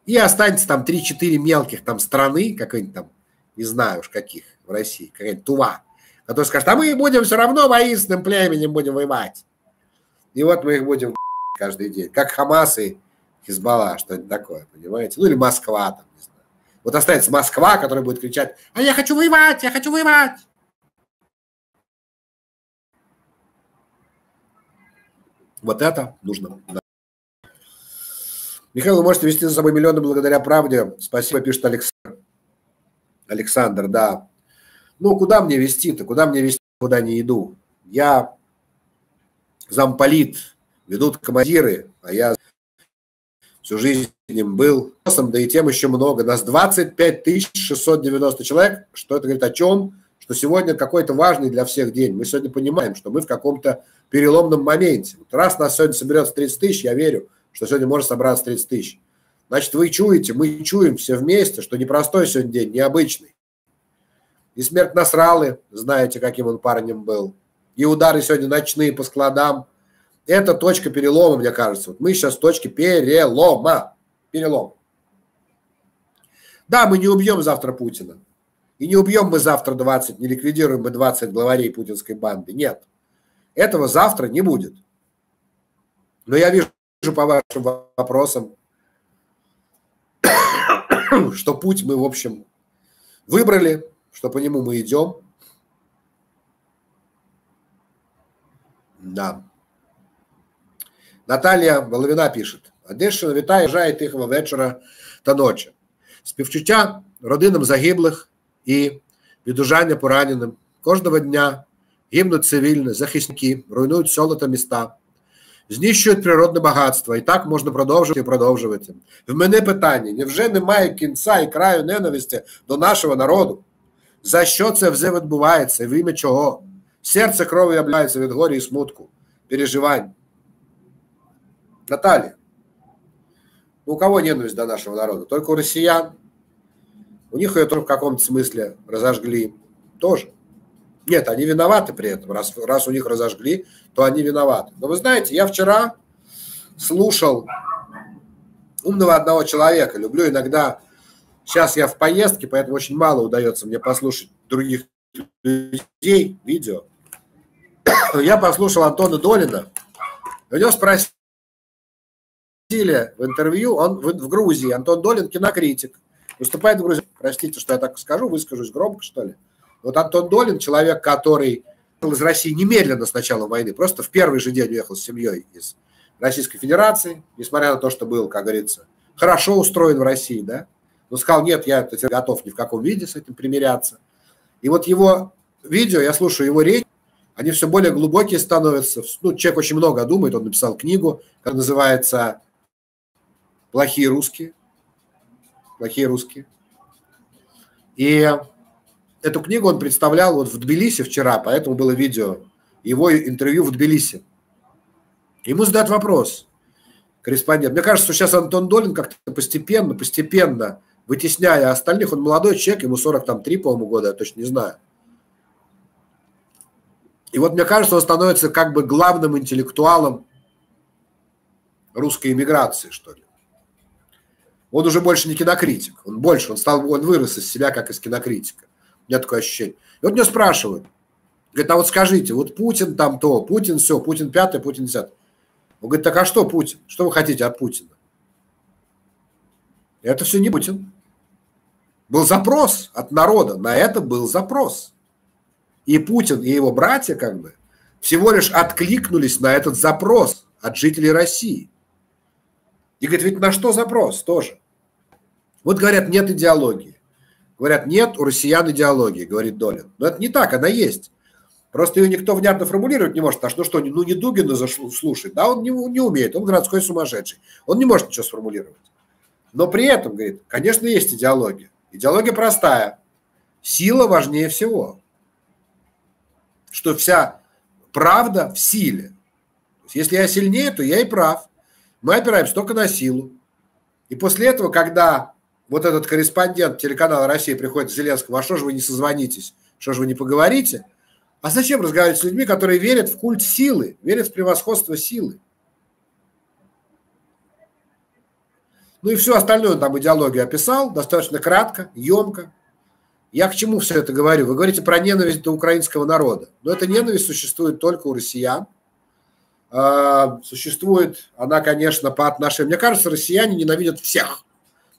Speaker 1: И останется там 3-4 мелких там страны, какой-нибудь там, не знаю уж каких, в России, какая-нибудь Тува, который скажет, а мы будем все равно воинственным племенем будем воевать. И вот мы их будем *laughs* каждый день, как Хамас и Хизбалла, что-нибудь такое, понимаете? Ну или Москва, там, не знаю. Вот останется Москва, которая будет кричать, а я хочу воевать, я хочу воевать. Вот это нужно. Михаил, вы можете вести за собой миллионы благодаря правде. Спасибо, пишет Александр. Александр, да. Ну, куда мне вести-то? Куда мне вести, куда не иду? Я замполит, ведут командиры, а я всю жизнь им был, да и тем еще много. Нас 25 690 человек. Что это говорит о чем? что сегодня какой-то важный для всех день. Мы сегодня понимаем, что мы в каком-то переломном моменте. Вот раз нас сегодня соберется 30 тысяч, я верю, что сегодня может собраться 30 тысяч. Значит, вы чуете, мы чуем все вместе, что непростой сегодня день, необычный. И смерть Насралы, знаете, каким он парнем был. И удары сегодня ночные по складам. Это точка перелома, мне кажется. Вот мы сейчас в точке перелома. Перелом. Да, мы не убьем завтра Путина. И не убьем мы завтра 20, не ликвидируем мы 20 главарей путинской банды. Нет. Этого завтра не будет. Но я вижу по вашим вопросам, *coughs* что путь мы, в общем, выбрали, что по нему мы идем. Да. Наталья Воловина пишет. Одещина вітає, жає тихого вечора та ночі. Співчуття родинам загиблих і відужання пораненим. Кожного дня гибнуть цивільні, захисники, руйнують села та міста, знищують природне багатство. І так можна продовжувати і продовжувати. В мене питання: невже немає кінця і краю ненависті до нашого народу? За що це все відбувається? В ім'я чого? Серце крові обляється від горя і смутку, переживань. Наталья, ну у кого ненависть до нашего народа? Только у россиян. У них ее тоже в каком-то смысле разожгли. Тоже. Нет, они виноваты при этом. Раз, раз у них разожгли, то они виноваты. Но вы знаете, я вчера слушал умного одного человека. Люблю иногда... Сейчас я в поездке, поэтому очень мало удается мне послушать других людей, видео. Я послушал Антона Долина. У него спросили в интервью, он в Грузии, Антон Долин кинокритик. Выступает в Грузии. Простите, что я так скажу, выскажусь громко, что ли. Вот Антон Долин, человек, который из России немедленно с начала войны, просто в первый же день уехал с семьей из Российской Федерации, несмотря на то, что был, как говорится, хорошо устроен в России, да, но сказал, нет, я готов ни в каком виде с этим примиряться. И вот его видео, я слушаю его речь, они все более глубокие становятся. Ну, человек очень много думает, он написал книгу, которая называется «Плохие русские». «Плохие русские». И эту книгу он представлял вот в Тбилиси вчера, поэтому было видео, его интервью в Тбилиси. Ему задают вопрос, корреспондент. Мне кажется, что сейчас Антон Долин как-то постепенно, постепенно, вытесняя остальных, он молодой человек, ему 43, по-моему, года, я точно не знаю. И вот мне кажется, он становится как бы главным интеллектуалом русской иммиграции, что ли. Он уже больше не кинокритик, он больше, он стал, он вырос из себя как из кинокритика. У меня такое ощущение. И вот меня спрашивают, говорит, а вот скажите, вот Путин там то, Путин все, Путин пятый, Путин десятый. Он говорит, так а что Путин? Что вы хотите от Путина? Это все не Путин. Был запрос от народа, на это был запрос. И Путин, и его братья как бы всего лишь откликнулись на этот запрос от жителей России. И говорит, ведь на что запрос тоже? Вот говорят, нет идеологии. Говорят, нет у россиян идеологии, говорит Долин. Но это не так, она есть. Просто ее никто внятно формулировать не может. А что, что, ну не Дугина слушать, да, он не, не умеет, он городской сумасшедший. Он не может ничего сформулировать. Но при этом, говорит, конечно, есть идеология. Идеология простая. Сила важнее всего. Что вся правда в силе. Если я сильнее, то я и прав. Мы опираемся только на силу. И после этого, когда вот этот корреспондент телеканала «Россия» приходит к Зеленскому, а что же вы не созвонитесь, что же вы не поговорите? А зачем разговаривать с людьми, которые верят в культ силы, верят в превосходство силы? Ну и всю остальную там идеологию описал, достаточно кратко, емко. Я к чему все это говорю? Вы говорите про ненависть до украинского народа. Но эта ненависть существует только у россиян. А, существует она, конечно, по отношению... Мне кажется, россияне ненавидят всех.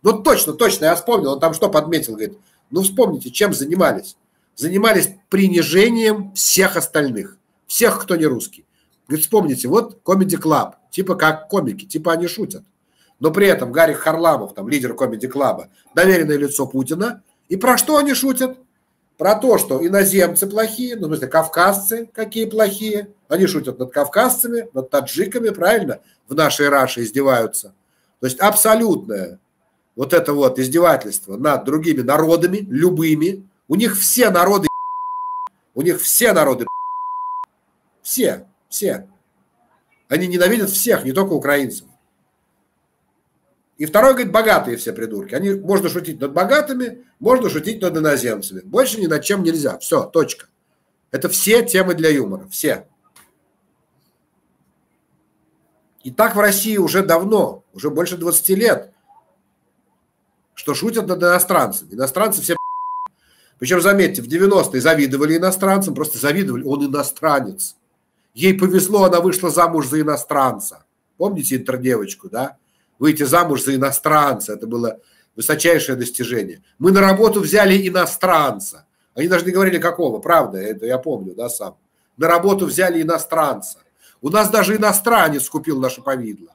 Speaker 1: Ну, точно, точно, я вспомнил, он там что подметил, говорит, ну, вспомните, чем занимались. Занимались принижением всех остальных, всех, кто не русский. Говорит, вспомните, вот Club, типа как комики, типа они шутят. Но при этом Гарри Харламов, там, лидер Club, доверенное лицо Путина. И про что они шутят? Про то, что иноземцы плохие, ну, в смысле, кавказцы какие плохие. Они шутят над кавказцами, над таджиками, правильно? В нашей Раше издеваются. То есть абсолютное вот это вот издевательство над другими народами, любыми, у них все народы У них все народы все, все. Они ненавидят всех, не только украинцев. И второй, говорит, богатые все придурки. Они, можно шутить над богатыми, можно шутить над иноземцами. Больше ни над чем нельзя. Все, точка. Это все темы для юмора. Все. И так в России уже давно, уже больше 20 лет, что шутят над иностранцами. Иностранцы все *laughs* причем, заметьте, в 90-е завидовали иностранцам, просто завидовали, он иностранец. Ей повезло, она вышла замуж за иностранца. Помните интердевочку, да? Выйти замуж за иностранца, это было высочайшее достижение. Мы на работу взяли иностранца. Они даже не говорили какого, правда, это я помню, да, сам. На работу взяли иностранца. У нас даже иностранец купил наше повидло.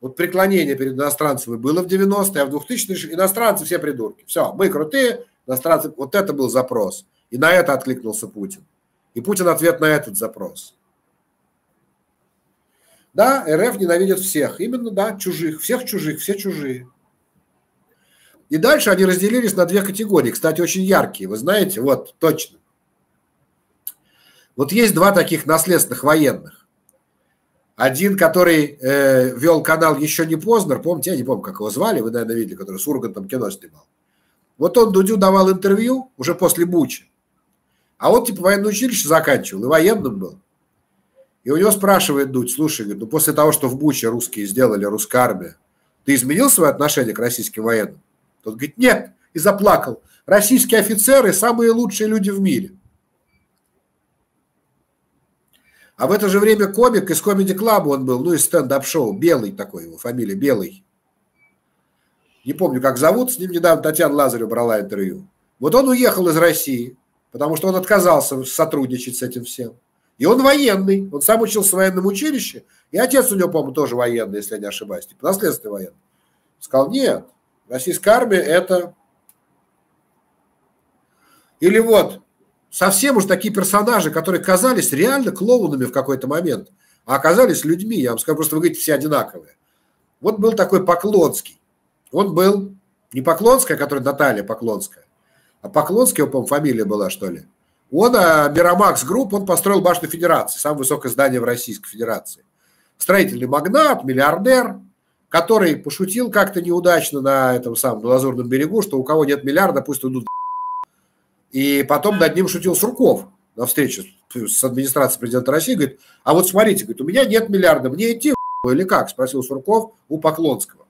Speaker 1: Вот преклонение перед иностранцами было в 90-е, а в 2000-е иностранцы все придурки. Все, мы крутые, иностранцы. Вот это был запрос. И на это откликнулся Путин. И Путин ответ на этот запрос. Да, РФ ненавидит всех. Именно, да, чужих. Всех чужих, все чужие. И дальше они разделились на две категории. Кстати, очень яркие. Вы знаете, вот, точно. Вот есть два таких наследственных военных. Один, который э, вел канал «Еще не Познер», помните, я не помню, как его звали, вы, наверное, видели, который с Ургантом кино снимал. Вот он Дудю давал интервью уже после Бучи. А он типа военное училище заканчивал и военным был. И у него спрашивает Дудь, слушай, говорит, ну после того, что в Буче русские сделали, русская ты изменил свое отношение к российским военным? Тот говорит, нет, и заплакал. Российские офицеры – самые лучшие люди в мире. А в это же время комик из Comedy Club он был, ну, из стендап-шоу, Белый такой его, фамилия Белый. Не помню, как зовут, с ним недавно Татьяна Лазарева брала интервью. Вот он уехал из России, потому что он отказался сотрудничать с этим всем. И он военный, он сам учился в военном училище, и отец у него, по-моему, тоже военный, если я не ошибаюсь, типа наследственный военный. Сказал, нет, российская армия это... Или вот, совсем уж такие персонажи, которые казались реально клоунами в какой-то момент, а оказались людьми, я вам скажу, просто вы говорите, все одинаковые. Вот был такой Полонский. Он был не Поклонская, которая Наталья Поклонская, а Полонский, по-моему, фамилия была, что ли. Он, Mirax Group, он построил башню Федерации, самое высокое здание в Российской Федерации. Строительный магнат, миллиардер, который пошутил как-то неудачно на этом самом на Лазурном берегу, что у кого нет миллиарда, пусть идут и потом над ним шутил Сурков на встрече с администрацией президента России, говорит, а вот смотрите, говорит, у меня нет миллиарда, мне идти или как? Спросил Сурков у Поклонского.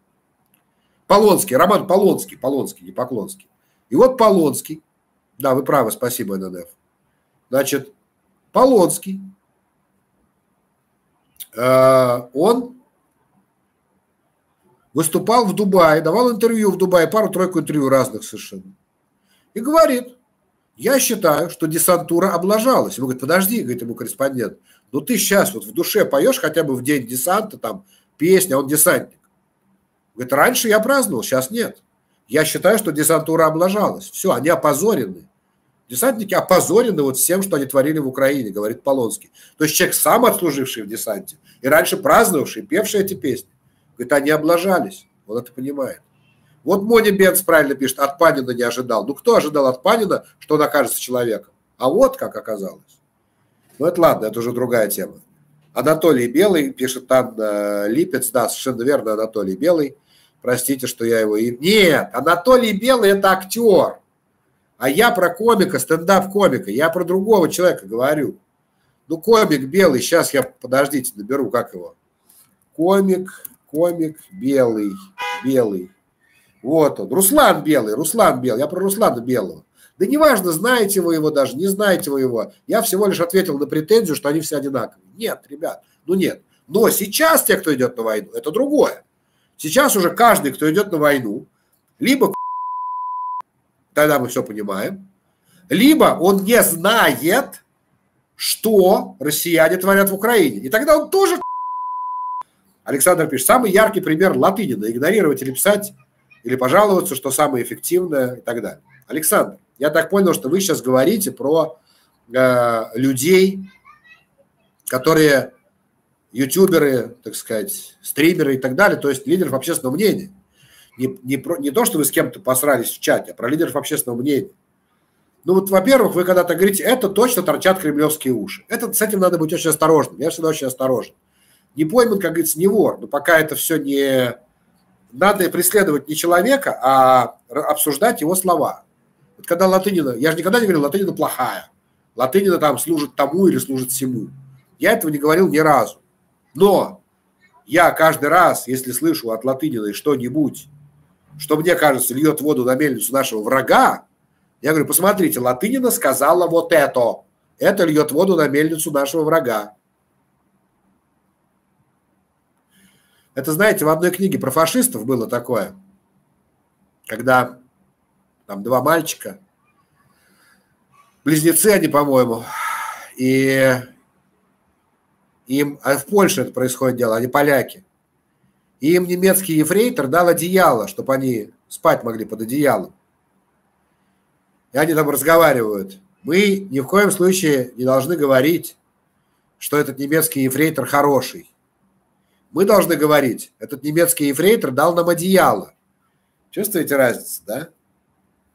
Speaker 1: Полонский, Роман Полонский, Полонский, не Поклонский. И вот Полонский, да, вы правы, спасибо, ННФ. Значит, Полонский, э, он выступал в Дубае, давал интервью в Дубае, пару-тройку интервью разных совершенно. И говорит, я считаю, что десантура облажалась. Ему говорит, подожди, говорит ему корреспондент, ну ты сейчас вот в душе поешь хотя бы в день десанта, там, песня, он десантник. Говорит, раньше я праздновал, сейчас нет. Я считаю, что десантура облажалась. Все, они опозорены. Десантники опозорены вот всем, что они творили в Украине, говорит Полонский. То есть человек сам отслуживший в десанте и раньше праздновавший, певший эти песни. Говорит, они облажались. Он это понимает. Вот Мони Бенц правильно пишет, от Панина не ожидал. Ну, кто ожидал от Панина, что он окажется человеком? А вот как оказалось. Ну, это ладно, это уже другая тема. Анатолий Белый, пишет там э, Липец, да, совершенно верно, Анатолий Белый. Простите, что я его... Нет, Анатолий Белый – это актер. А я про комика, стендап-комика. Я про другого человека говорю. Ну, комик белый. Сейчас я, подождите, наберу, как его. Комик, комик белый, белый. Вот он. Руслан Белый, Руслан Белый. Я про Руслана Белого. Да неважно, знаете вы его даже, не знаете вы его. Я всего лишь ответил на претензию, что они все одинаковые. Нет, ребят, ну нет. Но сейчас те, кто идет на войну, это другое. Сейчас уже каждый, кто идет на войну, либо тогда мы все понимаем, либо он не знает, что россияне творят в Украине. И тогда он тоже *laughs* Александр пишет, самый яркий пример Латынина. Игнорировать или писать, или пожаловаться, что самое эффективное и так далее. Александр, я так понял, что вы сейчас говорите про э, людей, которые ютуберы, так сказать, стримеры и так далее, то есть лидеров общественного мнения. Не, не, про, не то, что вы с кем-то посрались в чате, а про лидеров общественного мнения. Ну вот, во-первых, вы когда-то говорите, это точно торчат кремлевские уши. Это, с этим надо быть очень осторожным. Я всегда очень осторожен. Не пойман, как говорится, не вор. Но пока это все не... Надо преследовать не человека, а обсуждать его слова. Вот когда Латынина... Я же никогда не говорил, Латынина плохая. Латынина там служит тому или служит всему. Я этого не говорил ни разу. Но я каждый раз, если слышу от Латыниной что-нибудь, что мне кажется, льет воду на мельницу нашего врага, я говорю, посмотрите, Латынина сказала вот это. Это льет воду на мельницу нашего врага. Это, знаете, в одной книге про фашистов было такое, когда там два мальчика, близнецы они, по-моему, и им, а в Польше это происходит дело, они поляки, и им немецкий ефрейтор дал одеяло, чтобы они спать могли под одеялом. И они там разговаривают. Мы ни в коем случае не должны говорить, что этот немецкий ефрейтор хороший. Мы должны говорить, этот немецкий ефрейтор дал нам одеяло. Чувствуете разницу, да?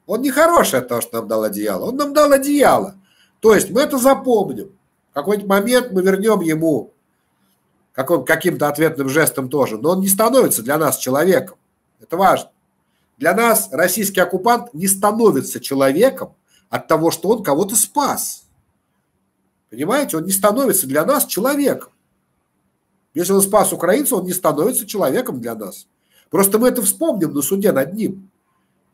Speaker 1: Он не хороший от того, что нам дал одеяло. Он нам дал одеяло. То есть мы это запомним. В какой-нибудь момент мы вернем ему каким-то ответным жестом тоже. Но он не становится для нас человеком. Это важно. Для нас российский оккупант не становится человеком от того, что он кого-то спас. Понимаете? Он не становится для нас человеком. Если он спас украинца, он не становится человеком для нас. Просто мы это вспомним на суде над ним.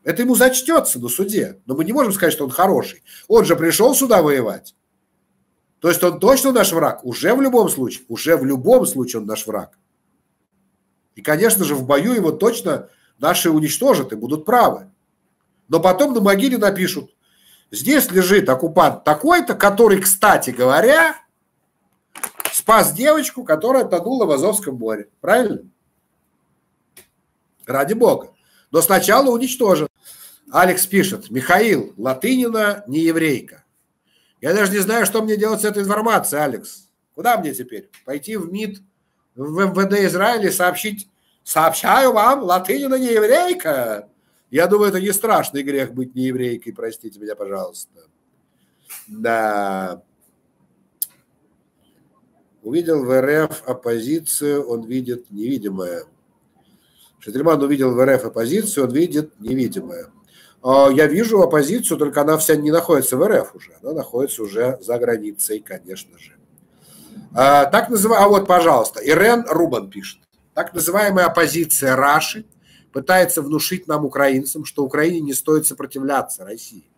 Speaker 1: Это ему зачтется на суде. Но мы не можем сказать, что он хороший. Он же пришел сюда воевать. То есть он точно наш враг? Уже в любом случае. Уже в любом случае он наш враг. И, конечно же, в бою его точно наши уничтожат и будут правы. Но потом на могиле напишут, здесь лежит оккупант такой-то, который, кстати говоря, спас девочку, которая тонула в Азовском море. Правильно? Ради бога. Но сначала уничтожен. Алекс пишет, Михаил, латынина не еврейка. Я даже не знаю, что мне делать с этой информацией, Алекс. Куда мне теперь? Пойти в МИД, в МВД Израиля и сообщить, сообщаю вам, латынина не еврейка. Я думаю, это не страшный грех быть не еврейкой, простите меня, пожалуйста. Да. Увидел в РФ оппозицию, он видит невидимое. Шетельман увидел в РФ оппозицию, он видит невидимое. А, я вижу оппозицию, только она вся не находится в РФ уже, она находится уже за границей, конечно же. А, так называемая, а вот, пожалуйста, Ирен Рубан пишет. Так называемая оппозиция Раши пытается внушить нам, украинцам, что Украине не стоит сопротивляться России.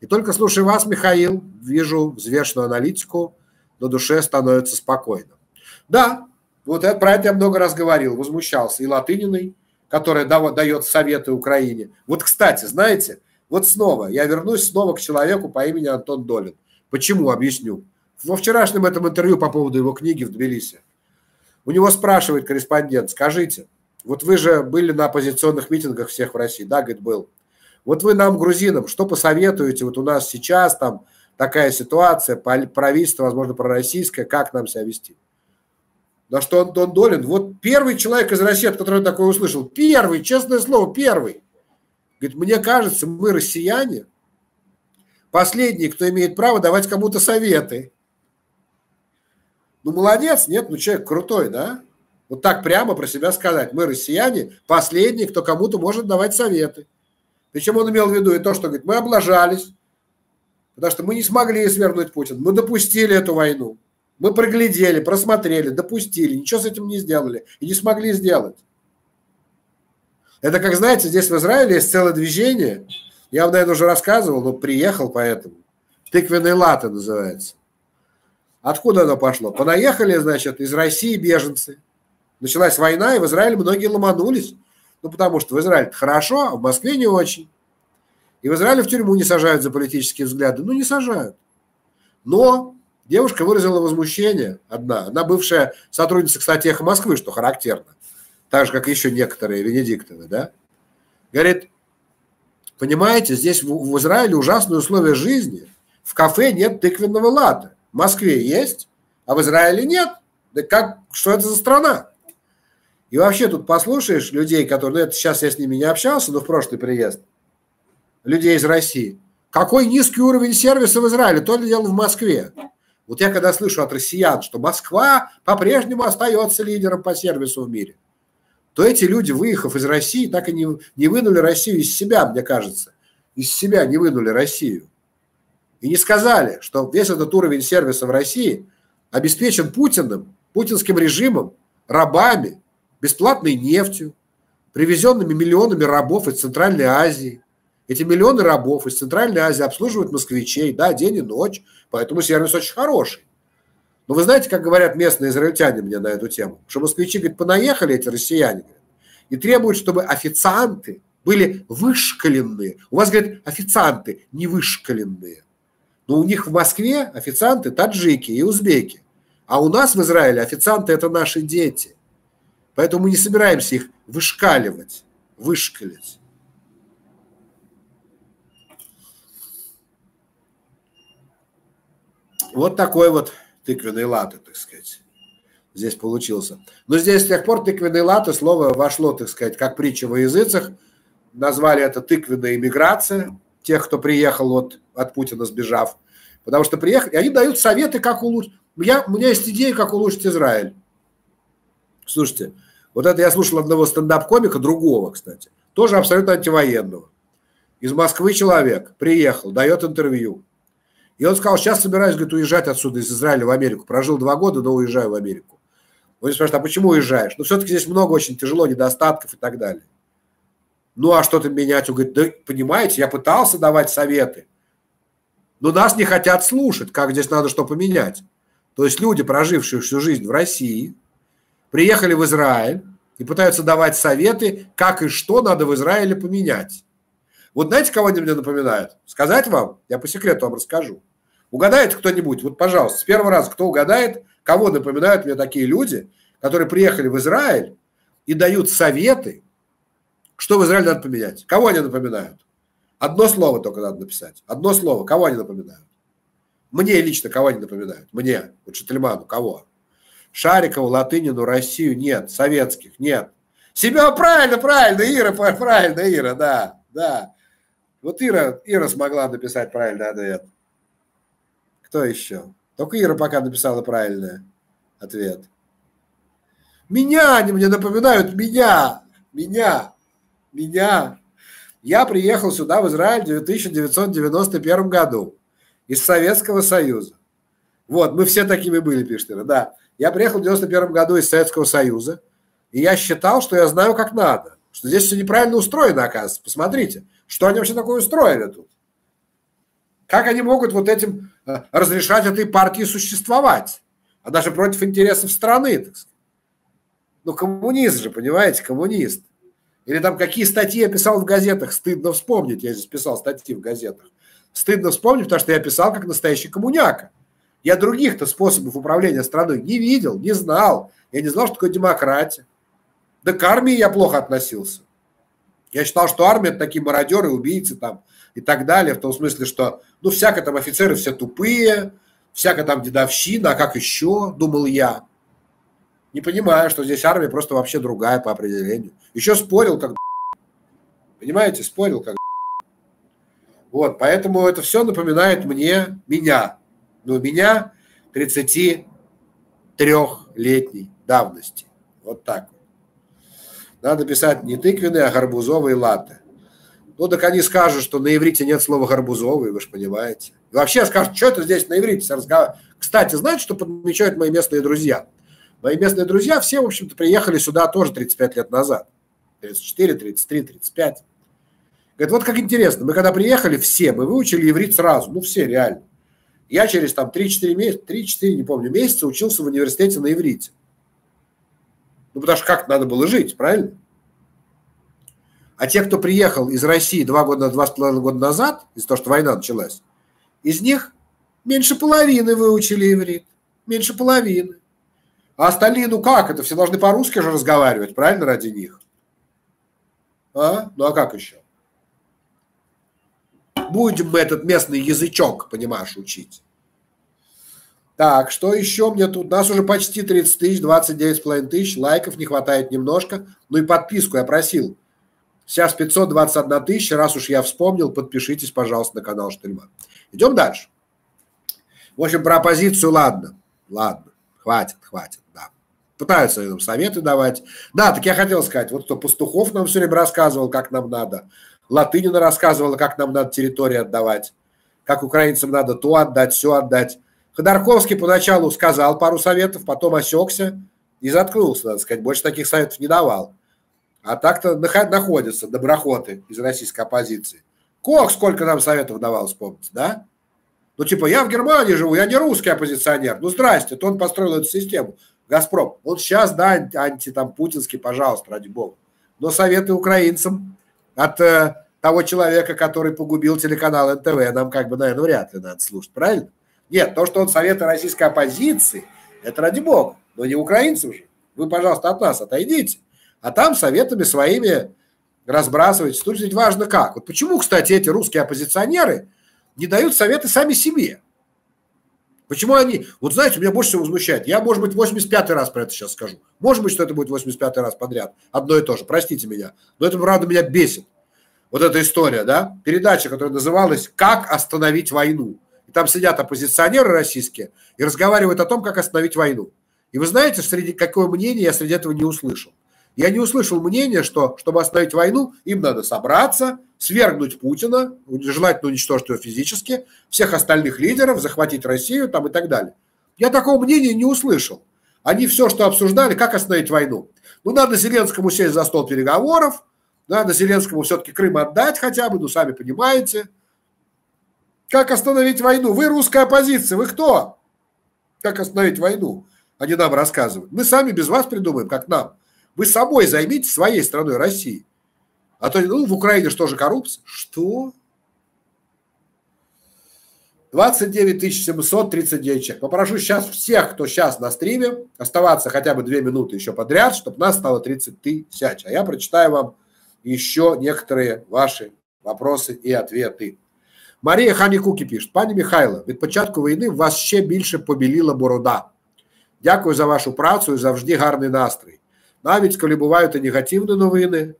Speaker 1: И только слушая вас, Михаил, вижу взвешенную аналитику, на душе становится спокойно. Да, вот это, про это я много раз говорил, возмущался и Латыниной, которая дает советы Украине. Вот, кстати, знаете, вот снова, я вернусь снова к человеку по имени Антон Долин. Почему? Объясню. Во вчерашнем этом интервью по поводу его книги в Тбилиси. У него спрашивает корреспондент, скажите, вот вы же были на оппозиционных митингах всех в России, да, говорит, был. Вот вы нам, грузинам, что посоветуете? Вот у нас сейчас там такая ситуация, правительство, возможно, пророссийское, как нам себя вести? На что Антон Долин, вот первый человек из России, от которого такое услышал, первый, честное слово, первый. Говорит, мне кажется, мы россияне, последние, кто имеет право давать кому-то советы. Ну, молодец, нет, ну человек крутой, да? Вот так прямо про себя сказать. Мы, россияне, последние, кто кому-то может давать советы. Причем он имел в виду и то, что, говорит, мы облажались, потому что мы не смогли свергнуть Путина, мы допустили эту войну. Мы проглядели, просмотрели, допустили, ничего с этим не сделали и не смогли сделать. Это как, знаете, здесь в Израиле есть целое движение, я вам, наверное, уже рассказывал, но приехал поэтому. Тыквенные латы называется. Откуда оно пошло? Понаехали, значит, из России беженцы. Началась война, и в Израиле многие ломанулись. Ну, потому что в Израиле хорошо, а в Москве не очень. И в Израиле в тюрьму не сажают за политические взгляды. Ну, не сажают. Но Девушка выразила возмущение, одна. Она бывшая сотрудница, кстати, «Эхо Москвы», что характерно. Так же, как еще некоторые Венедиктовы, да? Говорит, понимаете, здесь в, Израиле ужасные условия жизни. В кафе нет тыквенного лата. В Москве есть, а в Израиле нет. Да как, что это за страна? И вообще тут послушаешь людей, которые, ну это сейчас я с ними не общался, но в прошлый приезд, людей из России – какой низкий уровень сервиса в Израиле, то ли дело в Москве. Вот я когда слышу от россиян, что Москва по-прежнему остается лидером по сервису в мире, то эти люди, выехав из России, так и не, не вынули Россию из себя, мне кажется. Из себя не вынули Россию. И не сказали, что весь этот уровень сервиса в России обеспечен Путиным, путинским режимом, рабами, бесплатной нефтью, привезенными миллионами рабов из Центральной Азии. Эти миллионы рабов из Центральной Азии обслуживают москвичей, да, день и ночь, поэтому сервис очень хороший. Но вы знаете, как говорят местные израильтяне мне на эту тему? Что москвичи, говорят, понаехали эти россияне, говорят, и требуют, чтобы официанты были вышкаленные. У вас, говорят, официанты не вышкаленные. Но у них в Москве официанты таджики и узбеки. А у нас в Израиле официанты – это наши дети. Поэтому мы не собираемся их вышкаливать, вышкалить. Вот такой вот тыквенный латы, так сказать, здесь получился. Но здесь с тех пор тыквенный латы слово вошло, так сказать, как притча во языцах. Назвали это тыквенная иммиграция, тех, кто приехал от, от Путина сбежав. Потому что приехали, они дают советы, как улучшить. Я, у меня есть идея, как улучшить Израиль. Слушайте, вот это я слушал одного стендап-комика, другого, кстати, тоже абсолютно антивоенного. Из Москвы человек приехал, дает интервью. И он сказал, сейчас собираюсь, говорит, уезжать отсюда, из Израиля в Америку. Прожил два года, но уезжаю в Америку. Он спрашивает, а почему уезжаешь? Ну, все-таки здесь много очень тяжело, недостатков и так далее. Ну, а что-то менять? Он говорит, да, понимаете, я пытался давать советы, но нас не хотят слушать, как здесь надо что поменять. То есть люди, прожившие всю жизнь в России, приехали в Израиль и пытаются давать советы, как и что надо в Израиле поменять. Вот знаете, кого они мне напоминают? Сказать вам? Я по секрету вам расскажу. Угадает кто-нибудь? Вот, пожалуйста, с первого раза, кто угадает, кого напоминают мне такие люди, которые приехали в Израиль и дают советы, что в Израиле надо поменять. Кого они напоминают? Одно слово только надо написать. Одно слово. Кого они напоминают? Мне лично кого они напоминают? Мне, вот Шательману, кого? Шарикову, Латынину, Россию нет, советских нет. Себя правильно, правильно, Ира, правильно, Ира, да, да. Вот Ира, Ира смогла написать правильный ответ. Кто еще? Только Ира пока написала правильный ответ. Меня они мне напоминают, меня, меня, меня. Я приехал сюда, в Израиль, в 1991 году из Советского Союза. Вот, мы все такими были, пишет Ира, да. Я приехал в 91 году из Советского Союза, и я считал, что я знаю, как надо. Что здесь все неправильно устроено, оказывается. Посмотрите, что они вообще такое устроили тут. Как они могут вот этим разрешать этой партии существовать? А даже против интересов страны, так. Ну, коммунист же, понимаете, коммунист. Или там какие статьи я писал в газетах, стыдно вспомнить, я здесь писал статьи в газетах. Стыдно вспомнить, потому что я писал как настоящий коммуняка. Я других-то способов управления страной не видел, не знал. Я не знал, что такое демократия. Да к армии я плохо относился. Я считал, что армия – это такие мародеры, убийцы там и так далее, в том смысле, что, ну, всяко там офицеры все тупые, всяко там дедовщина, а как еще, думал я. Не понимаю, что здесь армия просто вообще другая по определению. Еще спорил как Понимаете, спорил как Вот, поэтому это все напоминает мне меня, но у меня 33-летней давности. Вот так. Надо писать не тыквенные, а гарбузовые латы. Ну, так они скажут, что на иврите нет слова гарбузовый, вы же понимаете. И вообще скажут, что это здесь на иврите. Кстати, знаете, что подмечают мои местные друзья? Мои местные друзья все, в общем-то, приехали сюда тоже 35 лет назад. 34, 33, 35. Говорит, вот как интересно, мы когда приехали все, мы выучили иврит сразу, ну все реально. Я через там 3-4 месяца, 3-4, не помню, месяца учился в университете на иврите. Ну, потому что как надо было жить, правильно? А те, кто приехал из России два года, два с половиной года назад, из-за того, что война началась, из них меньше половины выучили иврит. Меньше половины. А остальные, ну как, это все должны по-русски же разговаривать, правильно, ради них? А? Ну а как еще? будем мы этот местный язычок, понимаешь, учить. Так, что еще мне тут? У нас уже почти 30 тысяч, 29,5 тысяч, лайков не хватает немножко. Ну и подписку я просил. Сейчас 521 тысяча. Раз уж я вспомнил, подпишитесь, пожалуйста, на канал Штельман. Идем дальше. В общем, про оппозицию ладно. Ладно, хватит, хватит, да. Пытаются нам советы давать. Да, так я хотел сказать, вот кто Пастухов нам все время рассказывал, как нам надо. Латынина рассказывала, как нам надо территорию отдавать. Как украинцам надо то отдать, все отдать. Ходорковский поначалу сказал пару советов, потом осекся и заткнулся, надо сказать. Больше таких советов не давал. А так-то находятся доброхоты из российской оппозиции. Кох сколько нам советов давал, вспомните, да? Ну, типа, я в Германии живу, я не русский оппозиционер. Ну, здрасте, то он построил эту систему. Газпром. Вот сейчас, да, анти там путинский, пожалуйста, ради бога. Но советы украинцам от э, того человека, который погубил телеканал НТВ, нам как бы, наверное, вряд ли надо слушать, правильно? Нет, то, что он советы российской оппозиции, это ради бога, но не украинцам же. Вы, пожалуйста, от нас отойдите. А там советами своими разбрасывайтесь. Тут ведь важно как. Вот почему, кстати, эти русские оппозиционеры – не дают советы сами себе. Почему они... Вот знаете, меня больше всего возмущает. Я, может быть, 85-й раз про это сейчас скажу. Может быть, что это будет 85-й раз подряд. Одно и то же. Простите меня. Но это, правда, меня бесит. Вот эта история, да? Передача, которая называлась «Как остановить войну». И там сидят оппозиционеры российские и разговаривают о том, как остановить войну. И вы знаете, среди какое мнение я среди этого не услышал. Я не услышал мнения, что, чтобы остановить войну, им надо собраться, свергнуть Путина, желательно уничтожить его физически, всех остальных лидеров, захватить Россию там и так далее. Я такого мнения не услышал. Они все, что обсуждали, как остановить войну. Ну, надо Зеленскому сесть за стол переговоров, надо Зеленскому все-таки Крым отдать хотя бы, ну, сами понимаете. Как остановить войну? Вы русская оппозиция, вы кто? Как остановить войну? Они нам рассказывают. Мы сами без вас придумаем, как нам. Вы собой займитесь, своей страной, Россией. А то, ну, в Украине что же коррупция? Что? 29 739 человек. Попрошу сейчас всех, кто сейчас на стриме, оставаться хотя бы две минуты еще подряд, чтобы нас стало 30 тысяч. А я прочитаю вам еще некоторые ваши вопросы и ответы. Марія Хамікукі пише, пані Михайло, від початку війни вас ще більше побіліла борода. Дякую за вашу працю і завжди гарний настрій. Навіть коли бувають і негативні новини,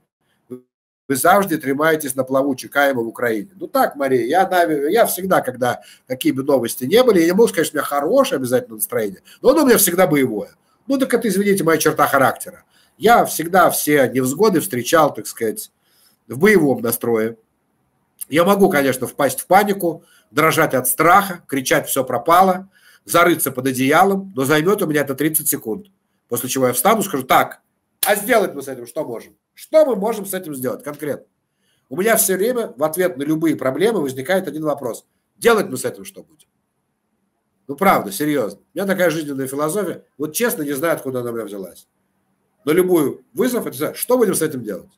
Speaker 1: вы завжди тримаетесь на плаву, чекаемо в Украине. Ну так, Мария, я, я всегда, когда какие бы новости не были, я не могу сказать, что у меня хорошее обязательно настроение, но оно у меня всегда боевое. Ну так это, извините, моя черта характера. Я всегда все невзгоды встречал, так сказать, в боевом настрое. Я могу, конечно, впасть в панику, дрожать от страха, кричать «все пропало», зарыться под одеялом, но займет у меня это 30 секунд. После чего я встану и скажу «так, а сделать мы с этим что можем? Что мы можем с этим сделать конкретно? У меня все время в ответ на любые проблемы возникает один вопрос. Делать мы с этим что будем? Ну, правда, серьезно. У меня такая жизненная философия. Вот честно, не знаю, откуда она у меня взялась. Но любую вызов, это что будем с этим делать?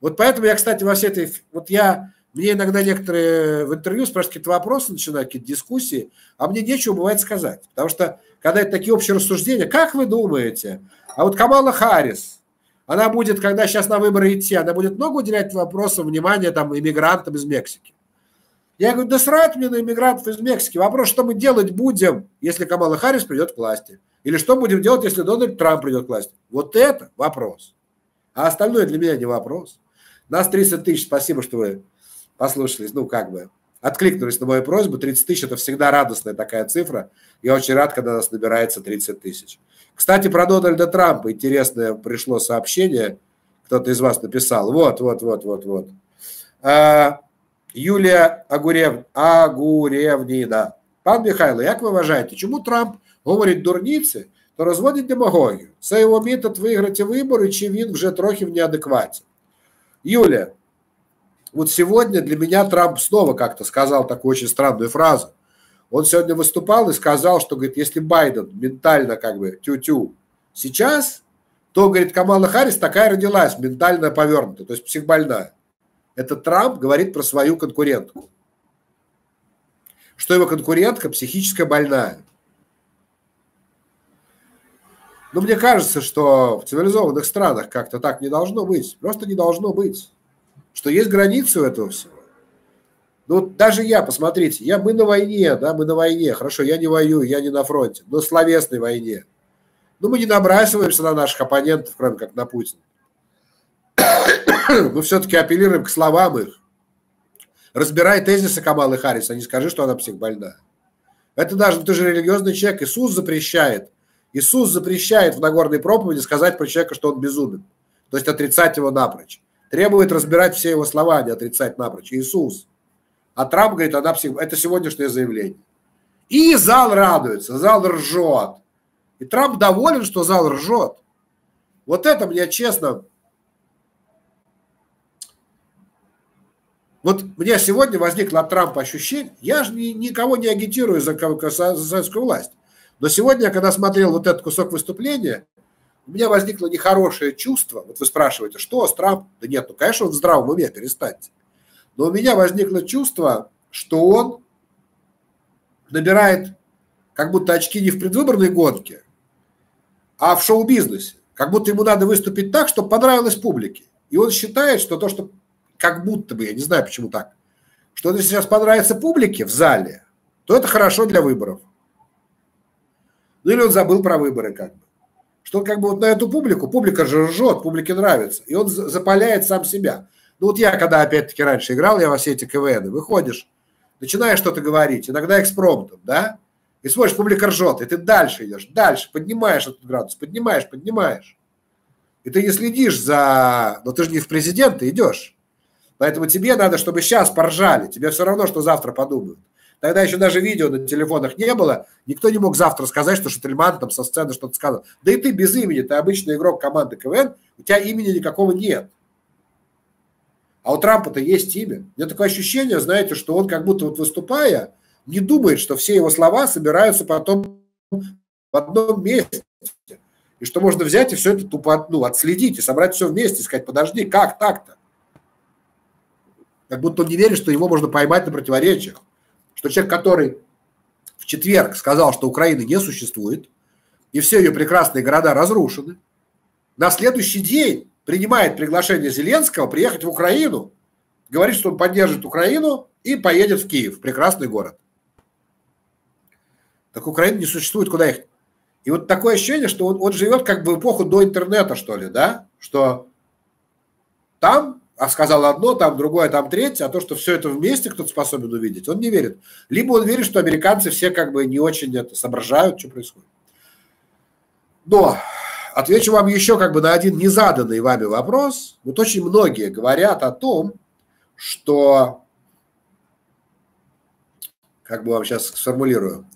Speaker 1: Вот поэтому я, кстати, во всей этой... Вот я... Мне иногда некоторые в интервью спрашивают какие-то вопросы, начинают какие-то дискуссии, а мне нечего бывает сказать. Потому что, когда это такие общие рассуждения, как вы думаете, а вот Камала Харрис, она будет, когда сейчас на выборы идти, она будет много уделять вопросам внимания там иммигрантам из Мексики. Я говорю, да срать мне на иммигрантов из Мексики. Вопрос, что мы делать будем, если Камала Харрис придет к власти? Или что будем делать, если Дональд Трамп придет к власти? Вот это вопрос. А остальное для меня не вопрос. Нас 30 тысяч, спасибо, что вы послушались. Ну, как бы откликнулись на мою просьбу. 30 тысяч – это всегда радостная такая цифра. Я очень рад, когда нас набирается 30 тысяч. Кстати, про Дональда Трампа интересное пришло сообщение. Кто-то из вас написал. Вот, вот, вот, вот, вот. А, Юлія Агурев... Агуревніна. Пан Михайло, як ви вважаєте, чому Трамп говорить дурниці, то розводить демагогію? Це його метод виграти вибори, чи він вже трохи в неадекваті? Юлия, вот сегодня для меня Трамп снова как-то сказал такую очень странную фразу. Он сегодня выступал и сказал, что, говорит, если Байден ментально как бы тю-тю сейчас, то, говорит, Камала Харрис такая родилась, ментально повернутая, то есть психбольная. Это Трамп говорит про свою конкурентку. Что его конкурентка психически больная. Но мне кажется, что в цивилизованных странах как-то так не должно быть. Просто не должно быть. Что есть границы у этого всего. Ну, даже я, посмотрите, я, мы на войне, да, мы на войне. Хорошо, я не воюю, я не на фронте, но словесной войне. Но мы не набрасываемся на наших оппонентов, кроме как на Путина. *coughs* мы все-таки апеллируем к словам их. Разбирай тезисы Камалы Харрис, а не скажи, что она психбольна. Это даже, ты же религиозный человек. Иисус запрещает. Иисус запрещает в Нагорной проповеди сказать про человека, что он безумен. То есть отрицать его напрочь. Требует разбирать все его слова, а не отрицать напрочь. Иисус. А Трамп говорит, она псих... это сегодняшнее заявление. И зал радуется, зал ржет. И Трамп доволен, что зал ржет. Вот это мне честно Вот меня сегодня возникло от Трампа ощущение, я же ни, никого не агитирую за, за советскую власть, но сегодня, когда смотрел вот этот кусок выступления, у меня возникло нехорошее чувство, вот вы спрашиваете, что с Трампом? Да нет, ну, конечно, он в здравом уме, перестаньте. Но у меня возникло чувство, что он набирает как будто очки не в предвыборной гонке, а в шоу-бизнесе. Как будто ему надо выступить так, чтобы понравилось публике. И он считает, что то, что как будто бы, я не знаю, почему так, что если сейчас понравится публике в зале, то это хорошо для выборов. Ну или он забыл про выборы как бы. Что он как бы вот на эту публику, публика же ржет, публике нравится, и он запаляет сам себя. Ну вот я, когда опять-таки раньше играл, я во все эти КВН, выходишь, начинаешь что-то говорить, иногда экспромтом, да, и смотришь, публика ржет, и ты дальше идешь, дальше, поднимаешь этот градус, поднимаешь, поднимаешь. И ты не следишь за... Но ты же не в президенты идешь. Поэтому тебе надо, чтобы сейчас поржали. Тебе все равно, что завтра подумают. Тогда еще даже видео на телефонах не было. Никто не мог завтра сказать, что Шательман там со сцены что-то сказал. Да и ты без имени, ты обычный игрок команды КВН, у тебя имени никакого нет. А у Трампа-то есть имя. У меня такое ощущение, знаете, что он как будто вот выступая, не думает, что все его слова собираются потом в одном месте. И что можно взять и все это тупо ну, отследить и собрать все вместе, и сказать, подожди, как так-то? Как будто он не верит, что его можно поймать на противоречиях. Что человек, который в четверг сказал, что Украины не существует, и все ее прекрасные города разрушены, на следующий день принимает приглашение Зеленского приехать в Украину, говорит, что он поддержит Украину и поедет в Киев, прекрасный город. Так Украина не существует, куда ехать? И вот такое ощущение, что он, он живет как бы в эпоху до интернета, что ли, да? Что там а сказал одно, там другое, там третье, а то, что все это вместе кто-то способен увидеть, он не верит. Либо он верит, что американцы все как бы не очень это соображают, что происходит. Но отвечу вам еще как бы на один незаданный вами вопрос. Вот очень многие говорят о том, что, как бы вам сейчас сформулирую,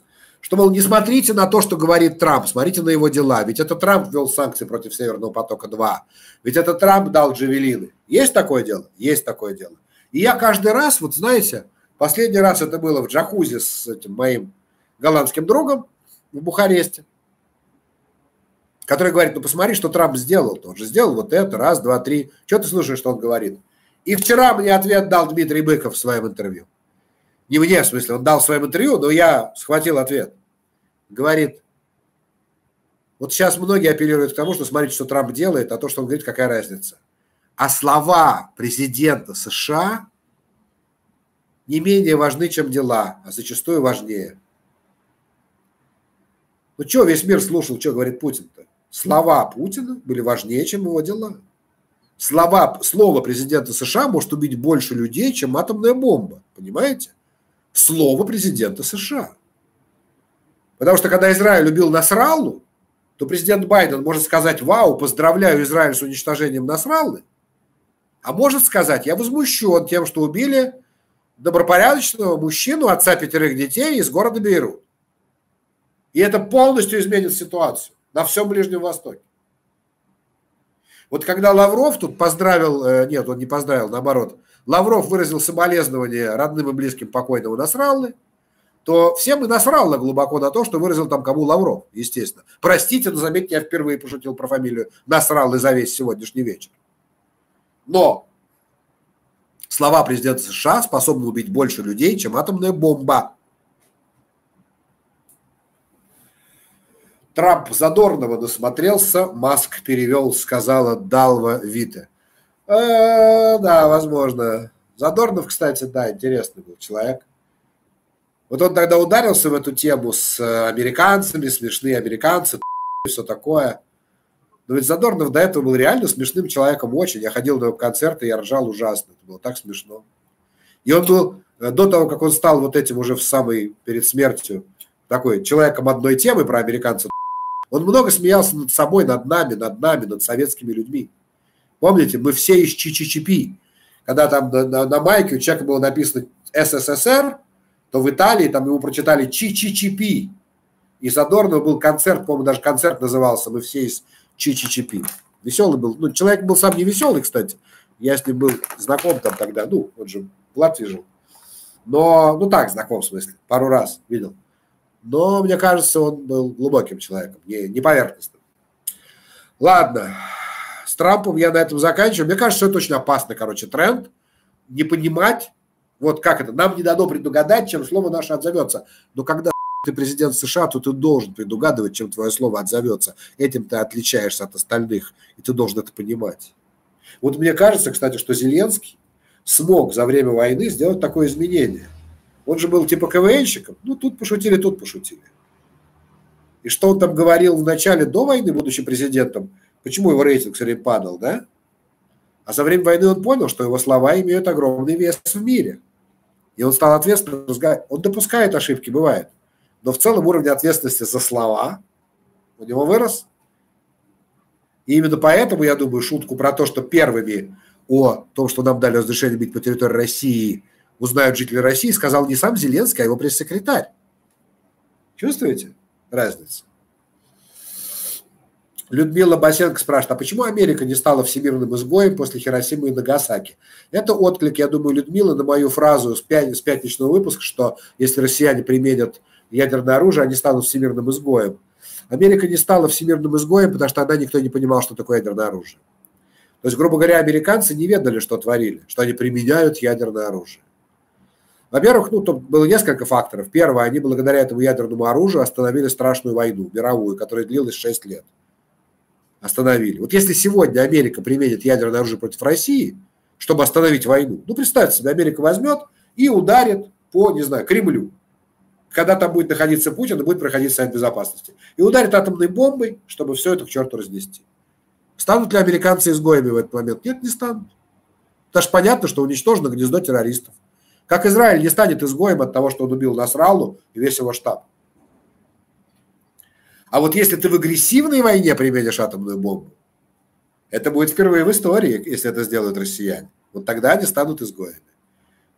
Speaker 1: что, мол, не смотрите на то, что говорит Трамп, смотрите на его дела. Ведь это Трамп ввел санкции против Северного потока-2. Ведь это Трамп дал джавелины. Есть такое дело? Есть такое дело. И я каждый раз, вот знаете, последний раз это было в джакузи с этим моим голландским другом в Бухаресте, который говорит, ну посмотри, что Трамп сделал. Он же сделал вот это, раз, два, три. Что ты слушаешь, что он говорит? И вчера мне ответ дал Дмитрий Быков в своем интервью не мне, в смысле, он дал в своем интервью, но я схватил ответ. Говорит, вот сейчас многие апеллируют к тому, что смотрите, что Трамп делает, а то, что он говорит, какая разница. А слова президента США не менее важны, чем дела, а зачастую важнее. Ну что весь мир слушал, что говорит Путин-то? Слова Путина были важнее, чем его дела. Слова, слово президента США может убить больше людей, чем атомная бомба. Понимаете? слово президента США. Потому что когда Израиль любил Насраллу, то президент Байден может сказать, вау, поздравляю Израиль с уничтожением Насраллы, а может сказать, я возмущен тем, что убили добропорядочного мужчину, отца пятерых детей из города Бейрут. И это полностью изменит ситуацию на всем Ближнем Востоке. Вот когда Лавров тут поздравил, э, нет, он не поздравил, наоборот, Лавров выразил соболезнования родным и близким покойного Насраллы, то всем и насрало глубоко на то, что выразил там кому Лавров, естественно. Простите, но заметьте, я впервые пошутил про фамилию Насраллы за весь сегодняшний вечер. Но слова президента США способны убить больше людей, чем атомная бомба. Трамп Задорнова насмотрелся, Маск перевел, сказала Далва Вита. Э, да, возможно. Задорнов, кстати, да, интересный был человек. Вот он тогда ударился в эту тему с американцами, смешные американцы, *laughs* все такое. Но ведь Задорнов до этого был реально смешным человеком очень. Я ходил на его концерты, я ржал ужасно. Это было так смешно. И он был, э, до того, как он стал вот этим уже в самый, перед смертью, такой человеком одной темы про американцев, он много смеялся над собой, над нами, над нами, над советскими людьми. Помните, мы все из ЧЧЧП. Когда там на, на, на майке у человека было написано СССР, то в Италии там ему прочитали ЧЧЧП. И Задорнова был концерт, по-моему, даже концерт назывался «Мы все из ЧЧЧП». Веселый был. Ну, человек был сам не веселый, кстати. Я с ним был знаком там тогда. Ну, он же в Латвии жил. Но, ну так, знаком в смысле, пару раз видел. Но, мне кажется, он был глубоким человеком, не, не поверхностным. Ладно, с Трампом я на этом заканчиваю. Мне кажется, что это очень опасный, короче, тренд. Не понимать, вот как это, нам не дано предугадать, чем слово наше отзовется. Но когда *laughs* ты президент США, то ты должен предугадывать, чем твое слово отзовется. Этим ты отличаешься от остальных, и ты должен это понимать. Вот мне кажется, кстати, что Зеленский смог за время войны сделать такое изменение. Он же был типа КВНщиком. Ну, тут пошутили, тут пошутили. И что он там говорил в начале, до войны, будучи президентом, почему его рейтинг все время падал, да? А за время войны он понял, что его слова имеют огромный вес в мире. И он стал ответственным. Он допускает ошибки, бывает. Но в целом уровень ответственности за слова у него вырос. И именно поэтому, я думаю, шутку про то, что первыми о том, что нам дали разрешение бить по территории России, узнают жители России, сказал не сам Зеленский, а его пресс-секретарь. Чувствуете разницу? Людмила Басенко спрашивает, а почему Америка не стала всемирным изгоем после Хиросимы и Нагасаки? Это отклик, я думаю, Людмила на мою фразу с, пят... с пятничного выпуска, что если россияне применят ядерное оружие, они станут всемирным изгоем. Америка не стала всемирным изгоем, потому что тогда никто не понимал, что такое ядерное оружие. То есть, грубо говоря, американцы не ведали, что творили, что они применяют ядерное оружие. Во-первых, ну, тут было несколько факторов. Первое, они благодаря этому ядерному оружию остановили страшную войну, мировую, которая длилась 6 лет. Остановили. Вот если сегодня Америка применит ядерное оружие против России, чтобы остановить войну, ну, представьте себе, Америка возьмет и ударит по, не знаю, Кремлю. Когда там будет находиться Путин, и будет проходить Совет Безопасности. И ударит атомной бомбой, чтобы все это к черту разнести. Станут ли американцы изгоями в этот момент? Нет, не станут. Потому что понятно, что уничтожено гнездо террористов. Как Израиль не станет изгоем от того, что он убил Насраллу и весь его штаб. А вот если ты в агрессивной войне применишь атомную бомбу, это будет впервые в истории, если это сделают россияне. Вот тогда они станут изгоями.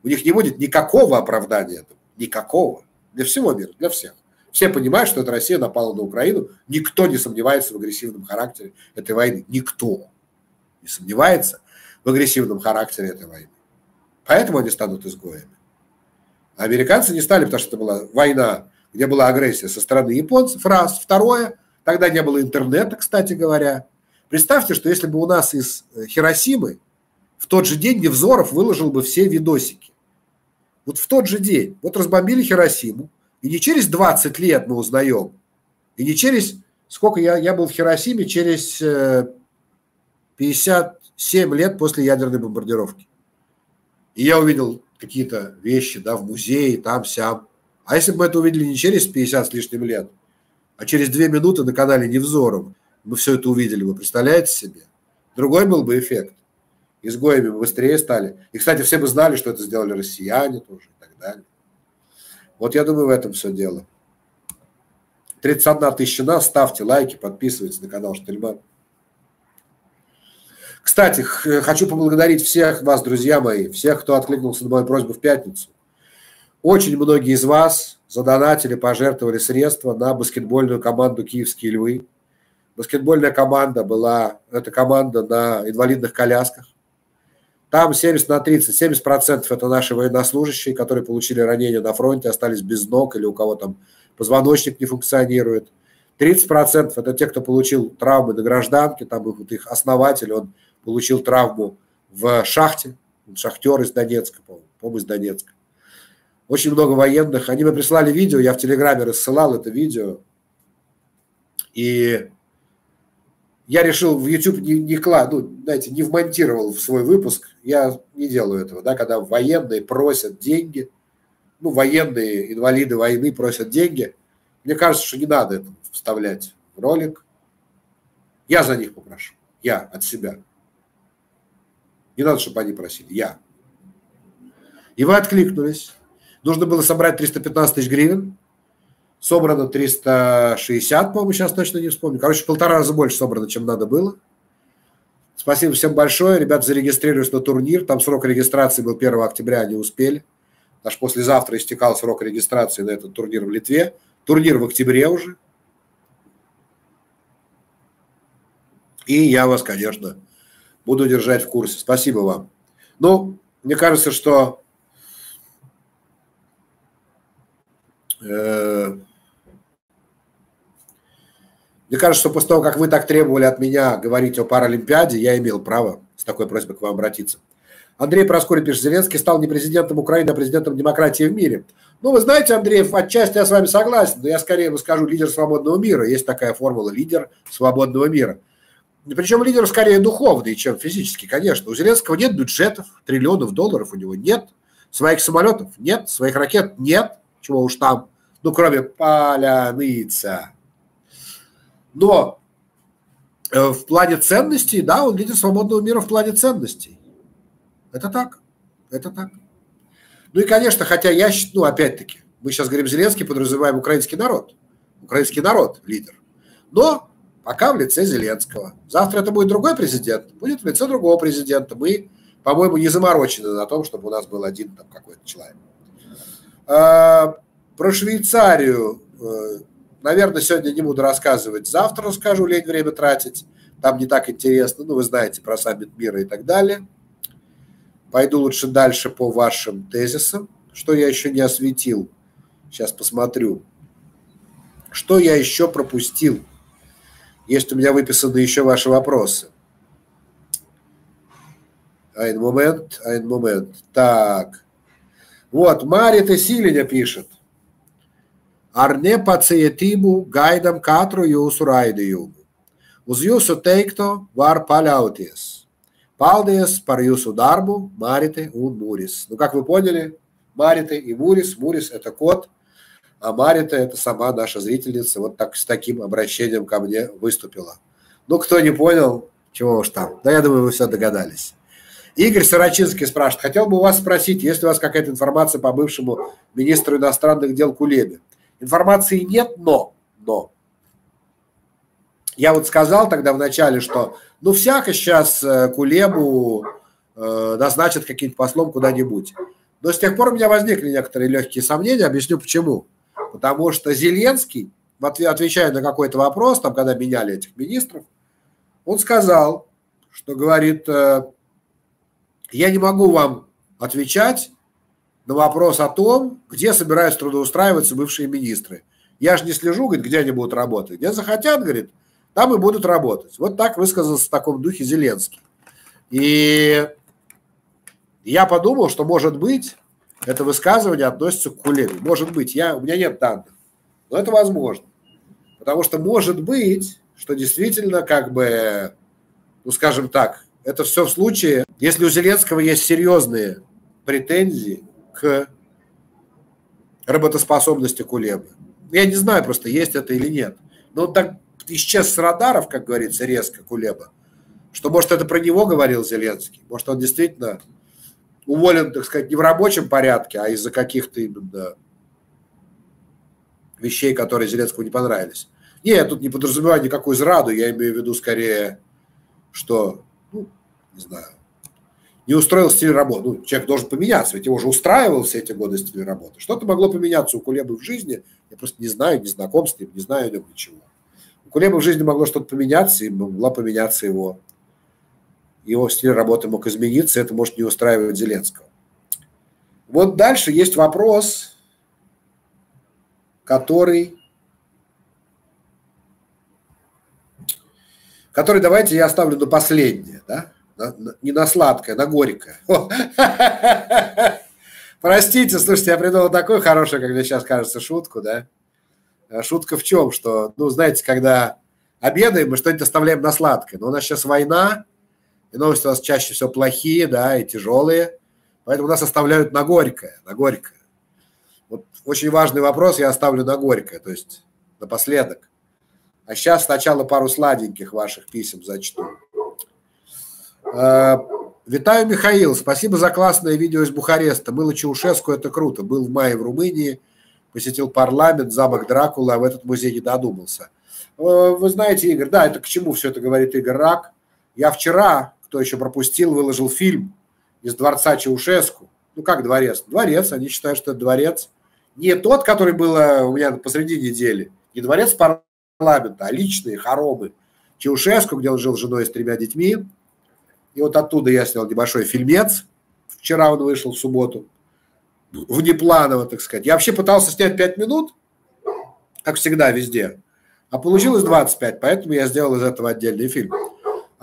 Speaker 1: У них не будет никакого оправдания этому. Никакого. Для всего мира, для всех. Все понимают, что это Россия напала на Украину. Никто не сомневается в агрессивном характере этой войны. Никто не сомневается в агрессивном характере этой войны. Поэтому они станут изгоями. А американцы не стали, потому что это была война, где была агрессия со стороны японцев, раз. Второе, тогда не было интернета, кстати говоря. Представьте, что если бы у нас из э, Хиросимы в тот же день Невзоров выложил бы все видосики. Вот в тот же день. Вот разбомбили Хиросиму. И не через 20 лет мы узнаем. И не через... Сколько я, я был в Хиросиме? Через 57 э, лет после ядерной бомбардировки. И я увидел какие-то вещи, да, в музее, там, сям. А если бы мы это увидели не через 50 с лишним лет, а через две минуты на канале Невзоров, мы все это увидели, вы представляете себе? Другой был бы эффект. Изгоями бы быстрее стали. И, кстати, все бы знали, что это сделали россияне тоже и так далее. Вот я думаю, в этом все дело. 31 тысяча нас, ставьте лайки, подписывайтесь на канал Штельман. Кстати, хочу поблагодарить всех вас, друзья мои, всех, кто откликнулся на мою просьбу в пятницу. Очень многие из вас задонатили, пожертвовали средства на баскетбольную команду «Киевские львы». Баскетбольная команда была, это команда на инвалидных колясках. Там 70 на 30, 70 процентов это наши военнослужащие, которые получили ранения на фронте, остались без ног или у кого там позвоночник не функционирует. 30 процентов это те, кто получил травмы на гражданке, там вот их основатель, он получил травму в шахте, шахтер из Донецка, по-моему, из Донецка. Очень много военных. Они мне прислали видео, я в Телеграме рассылал это видео. И я решил в YouTube не, не клад, ну, знаете, не вмонтировал в свой выпуск. Я не делаю этого, да, когда военные просят деньги, ну, военные инвалиды войны просят деньги. Мне кажется, что не надо это вставлять в ролик. Я за них попрошу. Я от себя. Не надо, чтобы они просили. Я. И вы откликнулись. Нужно было собрать 315 тысяч гривен. Собрано 360, по-моему, сейчас точно не вспомню. Короче, полтора раза больше собрано, чем надо было. Спасибо всем большое. Ребята зарегистрировались на турнир. Там срок регистрации был 1 октября, не успели. Аж послезавтра истекал срок регистрации на этот турнир в Литве. Турнир в октябре уже. И я вас, конечно, буду держать в курсе. Спасибо вам. Ну, мне кажется, что э, мне кажется, что после того, как вы так требовали от меня говорить о Паралимпиаде, я имел право с такой просьбой к вам обратиться. Андрей Проскурин пишет, Зеленский стал не президентом Украины, а президентом демократии в мире. Ну, вы знаете, Андрей, отчасти я с вами согласен, но я скорее скажу лидер свободного мира. Есть такая формула лидер свободного мира. Причем лидер скорее духовный, чем физический, конечно. У Зеленского нет бюджетов, триллионов долларов у него нет, своих самолетов нет, своих ракет нет, чего уж там, ну, кроме поляныца. Но э, в плане ценностей, да, он лидер свободного мира в плане ценностей. Это так, это так. Ну и, конечно, хотя я, ну, опять-таки, мы сейчас говорим Зеленский, подразумеваем украинский народ. Украинский народ лидер. Но пока в лице Зеленского. Завтра это будет другой президент, будет в лице другого президента. Мы, по-моему, не заморочены на том, чтобы у нас был один там какой-то человек. А, про Швейцарию э, Наверное, сегодня не буду рассказывать, завтра расскажу, лень время тратить. Там не так интересно, ну, вы знаете про саммит мира и так далее. Пойду лучше дальше по вашим тезисам, что я еще не осветил. Сейчас посмотрю. Что я еще пропустил? Есть у меня выписаны еще ваши вопросы. Один момент, один момент. Так. Вот, Марита Силиня пишет – ar nepacietību gaidām katru jūsu raidījumu. Uz jūsu teikto var paļauties. Paldies par jūsu дарбу, Марите и Мурис. Ну, как вы поняли, Мариты и Мурис. Мурис – это кот, а Марита – это сама наша зрительница. Вот так, с таким обращением ко мне выступила. Ну, кто не понял, чего уж там. Да, я думаю, вы все догадались. Игорь Сорочинский спрашивает. Хотел бы у вас спросить, есть ли у вас какая-то информация по бывшему министру иностранных дел Кулебе? Информации нет, но, но. Я вот сказал тогда вначале, что ну всяко сейчас э, Кулебу э, назначат каким-то послом куда-нибудь. Но с тех пор у меня возникли некоторые легкие сомнения, объясню почему. Потому что Зеленский, отвечая на какой-то вопрос, там, когда меняли этих министров, он сказал, что говорит, э, я не могу вам отвечать, на вопрос о том, где собираются трудоустраиваться бывшие министры. Я же не слежу, говорит, где они будут работать. Где захотят, говорит, там и будут работать. Вот так высказался в таком духе Зеленский. И я подумал, что, может быть, это высказывание относится к Кулебе. Может быть, я, у меня нет данных, но это возможно. Потому что может быть, что действительно, как бы, ну, скажем так, это все в случае, если у Зеленского есть серьезные претензии к работоспособности Кулебы. Я не знаю просто, есть это или нет. Но так исчез с радаров, как говорится, резко Кулеба, что, может, это про него говорил Зеленский. Может, он действительно уволен, так сказать, не в рабочем порядке, а из-за каких-то именно вещей, которые Зеленскому не понравились. Не, я тут не подразумеваю никакую зраду, я имею в виду скорее, что, ну, не знаю, не устроил стиль работы. Ну, человек должен поменяться, ведь его уже устраивал все эти годы стиль работы. Что-то могло поменяться у Кулебы в жизни, я просто не знаю, не знаком с ним, не знаю о нем ничего. У Кулебы в жизни могло что-то поменяться, и могла поменяться его, его стиль работы мог измениться, это может не устраивать Зеленского. Вот дальше есть вопрос, который, который давайте я оставлю на последнее, да? не на сладкое, на горькое. *laughs* Простите, слушайте, я придумал такую хорошую, как мне сейчас кажется, шутку, да? А шутка в чем? Что, ну, знаете, когда обедаем, мы что-нибудь оставляем на сладкое. Но у нас сейчас война, и новости у нас чаще всего плохие, да, и тяжелые. Поэтому нас оставляют на горькое, на горькое. Вот очень важный вопрос я оставлю на горькое, то есть напоследок. А сейчас сначала пару сладеньких ваших писем зачту. Э, Витаю, Михаил. Спасибо за классное видео из Бухареста. Было Чаушеску, это круто. Был в мае в Румынии, посетил парламент, замок Дракула, в этот музей не додумался. Э, вы знаете, Игорь, да, это к чему все это говорит Игорь Рак. Я вчера, кто еще пропустил, выложил фильм из дворца Чаушеску. Ну, как дворец? Дворец, они считают, что это дворец. Не тот, который был э, у меня посреди недели, не дворец парламента, а личные хоромы Чаушеску, где он жил с женой и с тремя детьми. И вот оттуда я снял небольшой фильмец. Вчера он вышел в субботу. Внепланово, так сказать. Я вообще пытался снять 5 минут, как всегда, везде. А получилось 25, поэтому я сделал из этого отдельный фильм.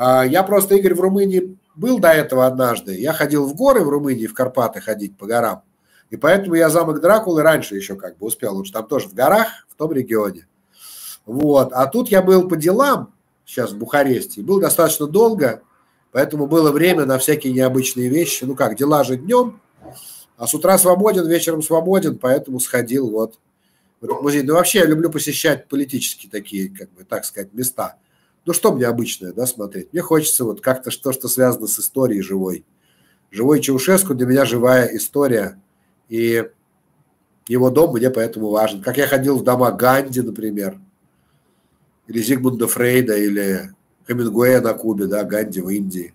Speaker 1: А, я просто, Игорь, в Румынии был до этого однажды. Я ходил в горы в Румынии, в Карпаты ходить по горам. И поэтому я замок Дракулы раньше еще как бы успел. Лучше там тоже в горах, в том регионе. Вот. А тут я был по делам, сейчас в Бухаресте, был достаточно долго, поэтому было время на всякие необычные вещи. Ну как, дела же днем, а с утра свободен, вечером свободен, поэтому сходил вот в этот музей. Ну вообще я люблю посещать политические такие, как бы, так сказать, места. Ну что мне обычное, да, смотреть? Мне хочется вот как-то что, что связано с историей живой. Живой Чаушеску для меня живая история – и его дом мне поэтому важен. Как я ходил в дома Ганди, например, или Зигмунда Фрейда, или Хемингуэя на Кубе, да, Ганди в Индии.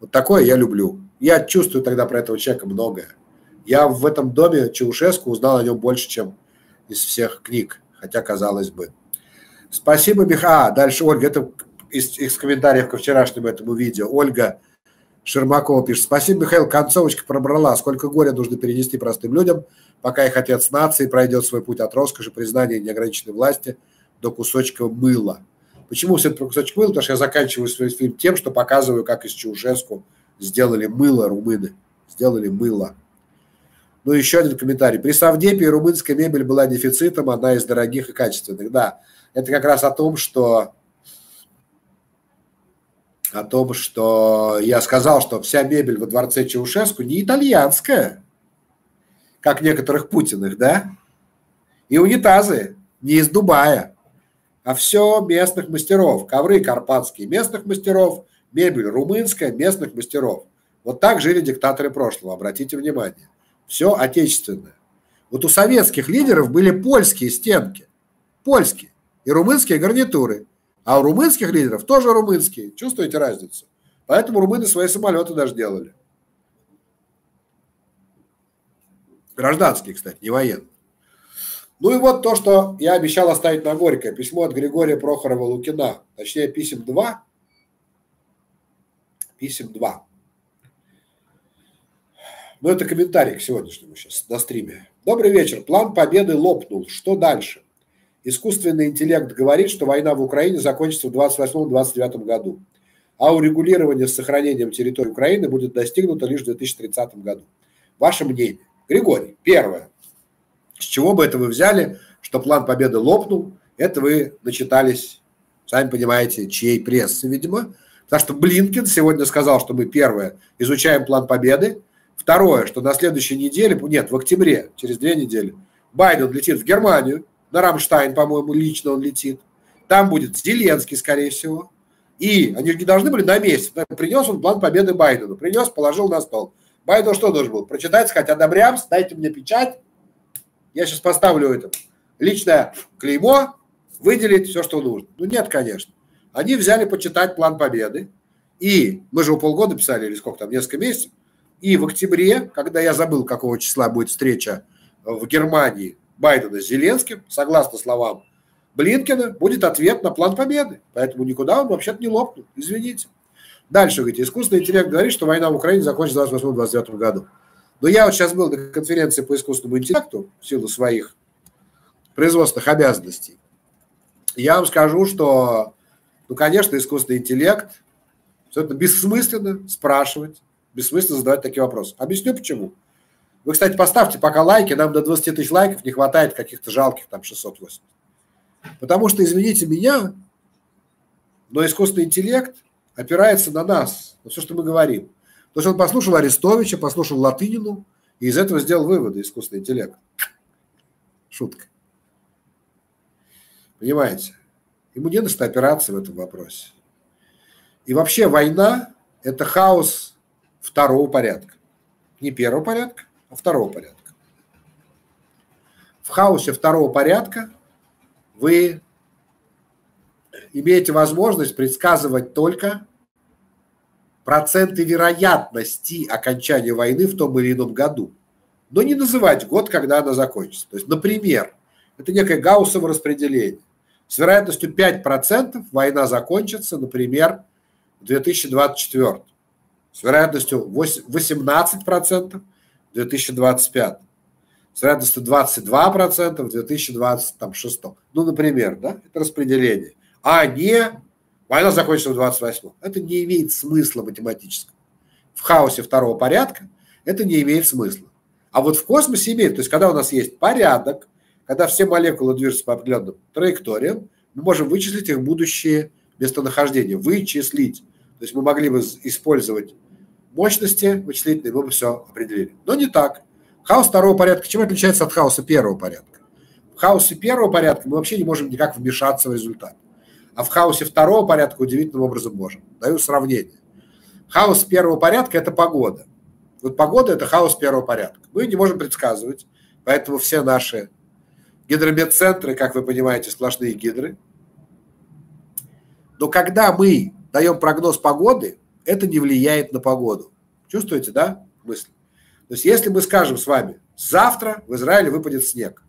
Speaker 1: Вот такое я люблю. Я чувствую тогда про этого человека многое. Я в этом доме Чаушеску узнал о нем больше, чем из всех книг, хотя казалось бы. Спасибо, Миха. А, дальше Ольга, это из, из комментариев ко вчерашнему этому видео. Ольга Шермакова пишет. Спасибо, Михаил. Концовочка пробрала. Сколько горя нужно перенести простым людям, пока их отец нации пройдет свой путь от роскоши, признания неограниченной власти до кусочка мыла. Почему все это про кусочек мыла? Потому что я заканчиваю свой фильм тем, что показываю, как из Чаушеску сделали мыло румыны. Сделали мыло. Ну, еще один комментарий. При Савдепе румынская мебель была дефицитом, одна из дорогих и качественных. Да, это как раз о том, что о том, что я сказал, что вся мебель во дворце Чаушеску не итальянская, как некоторых Путиных, да? И унитазы не из Дубая, а все местных мастеров. Ковры карпатские местных мастеров, мебель румынская местных мастеров. Вот так жили диктаторы прошлого, обратите внимание. Все отечественное. Вот у советских лидеров были польские стенки, польские и румынские гарнитуры – а у румынских лидеров тоже румынские. Чувствуете разницу? Поэтому румыны свои самолеты даже делали. Гражданские, кстати, не военные. Ну и вот то, что я обещал оставить на Горькое. Письмо от Григория Прохорова Лукина. Точнее, писем два. Писем два. Ну, это комментарий к сегодняшнему сейчас на стриме. Добрый вечер. План победы лопнул. Что дальше? Искусственный интеллект говорит, что война в Украине закончится в 28-29 году, а урегулирование с сохранением территории Украины будет достигнуто лишь в 2030 году. Ваше мнение? Григорий, первое. С чего бы это вы взяли, что план победы лопнул? Это вы начитались, сами понимаете, чьей прессы, видимо. Потому что Блинкин сегодня сказал, что мы, первое, изучаем план победы. Второе, что на следующей неделе, нет, в октябре, через две недели, Байден летит в Германию, на Рамштайн, по-моему, лично он летит. Там будет Зеленский, скорее всего. И они же не должны были на месте. Принес он план победы Байдену. Принес, положил на стол. Байден что должен был? Прочитать, сказать, одобрям, дайте мне печать. Я сейчас поставлю это личное клеймо, выделить все, что нужно. Ну нет, конечно. Они взяли почитать план победы. И мы же у полгода писали, или сколько там, несколько месяцев. И в октябре, когда я забыл, какого числа будет встреча в Германии Байдена с Зеленским, согласно словам Блинкина, будет ответ на план победы. Поэтому никуда он вообще-то не лопнул. Извините. Дальше, говорите, искусственный интеллект говорит, что война в Украине закончится в 28-29 году. Но я вот сейчас был на конференции по искусственному интеллекту в силу своих производственных обязанностей. Я вам скажу, что, ну, конечно, искусственный интеллект, это бессмысленно спрашивать, бессмысленно задавать такие вопросы. Объясню почему. Вы, кстати, поставьте пока лайки, нам до 20 тысяч лайков не хватает каких-то жалких там 680. Потому что, извините меня, но искусственный интеллект опирается на нас, на все, что мы говорим. То есть он послушал Арестовича, послушал Латынину, и из этого сделал выводы искусственный интеллект. Шутка. Понимаете? Ему не надо опираться в этом вопросе. И вообще война – это хаос второго порядка. Не первого порядка, второго порядка. В хаосе второго порядка вы имеете возможность предсказывать только проценты вероятности окончания войны в том или ином году, но не называть год, когда она закончится. То есть, например, это некое гауссово распределение. С вероятностью 5% война закончится, например, в 2024. С вероятностью 18% в 2025. С вероятностью 22% в 2026. Ну, например, да, это распределение. А не война закончится в 28 Это не имеет смысла математического. В хаосе второго порядка это не имеет смысла. А вот в космосе имеет. То есть, когда у нас есть порядок, когда все молекулы движутся по определенным траекториям, мы можем вычислить их будущее местонахождение, вычислить. То есть мы могли бы использовать мощности вычислительные, мы бы все определили. Но не так. Хаос второго порядка чем отличается от хаоса первого порядка? В хаосе первого порядка мы вообще не можем никак вмешаться в результат. А в хаосе второго порядка удивительным образом можем. Даю сравнение. Хаос первого порядка – это погода. Вот погода – это хаос первого порядка. Мы не можем предсказывать, поэтому все наши гидромедцентры, как вы понимаете, сплошные гидры. Но когда мы даем прогноз погоды, это не влияет на погоду. Чувствуете, да, мысль? То есть если мы скажем с вами, завтра в Израиле выпадет снег,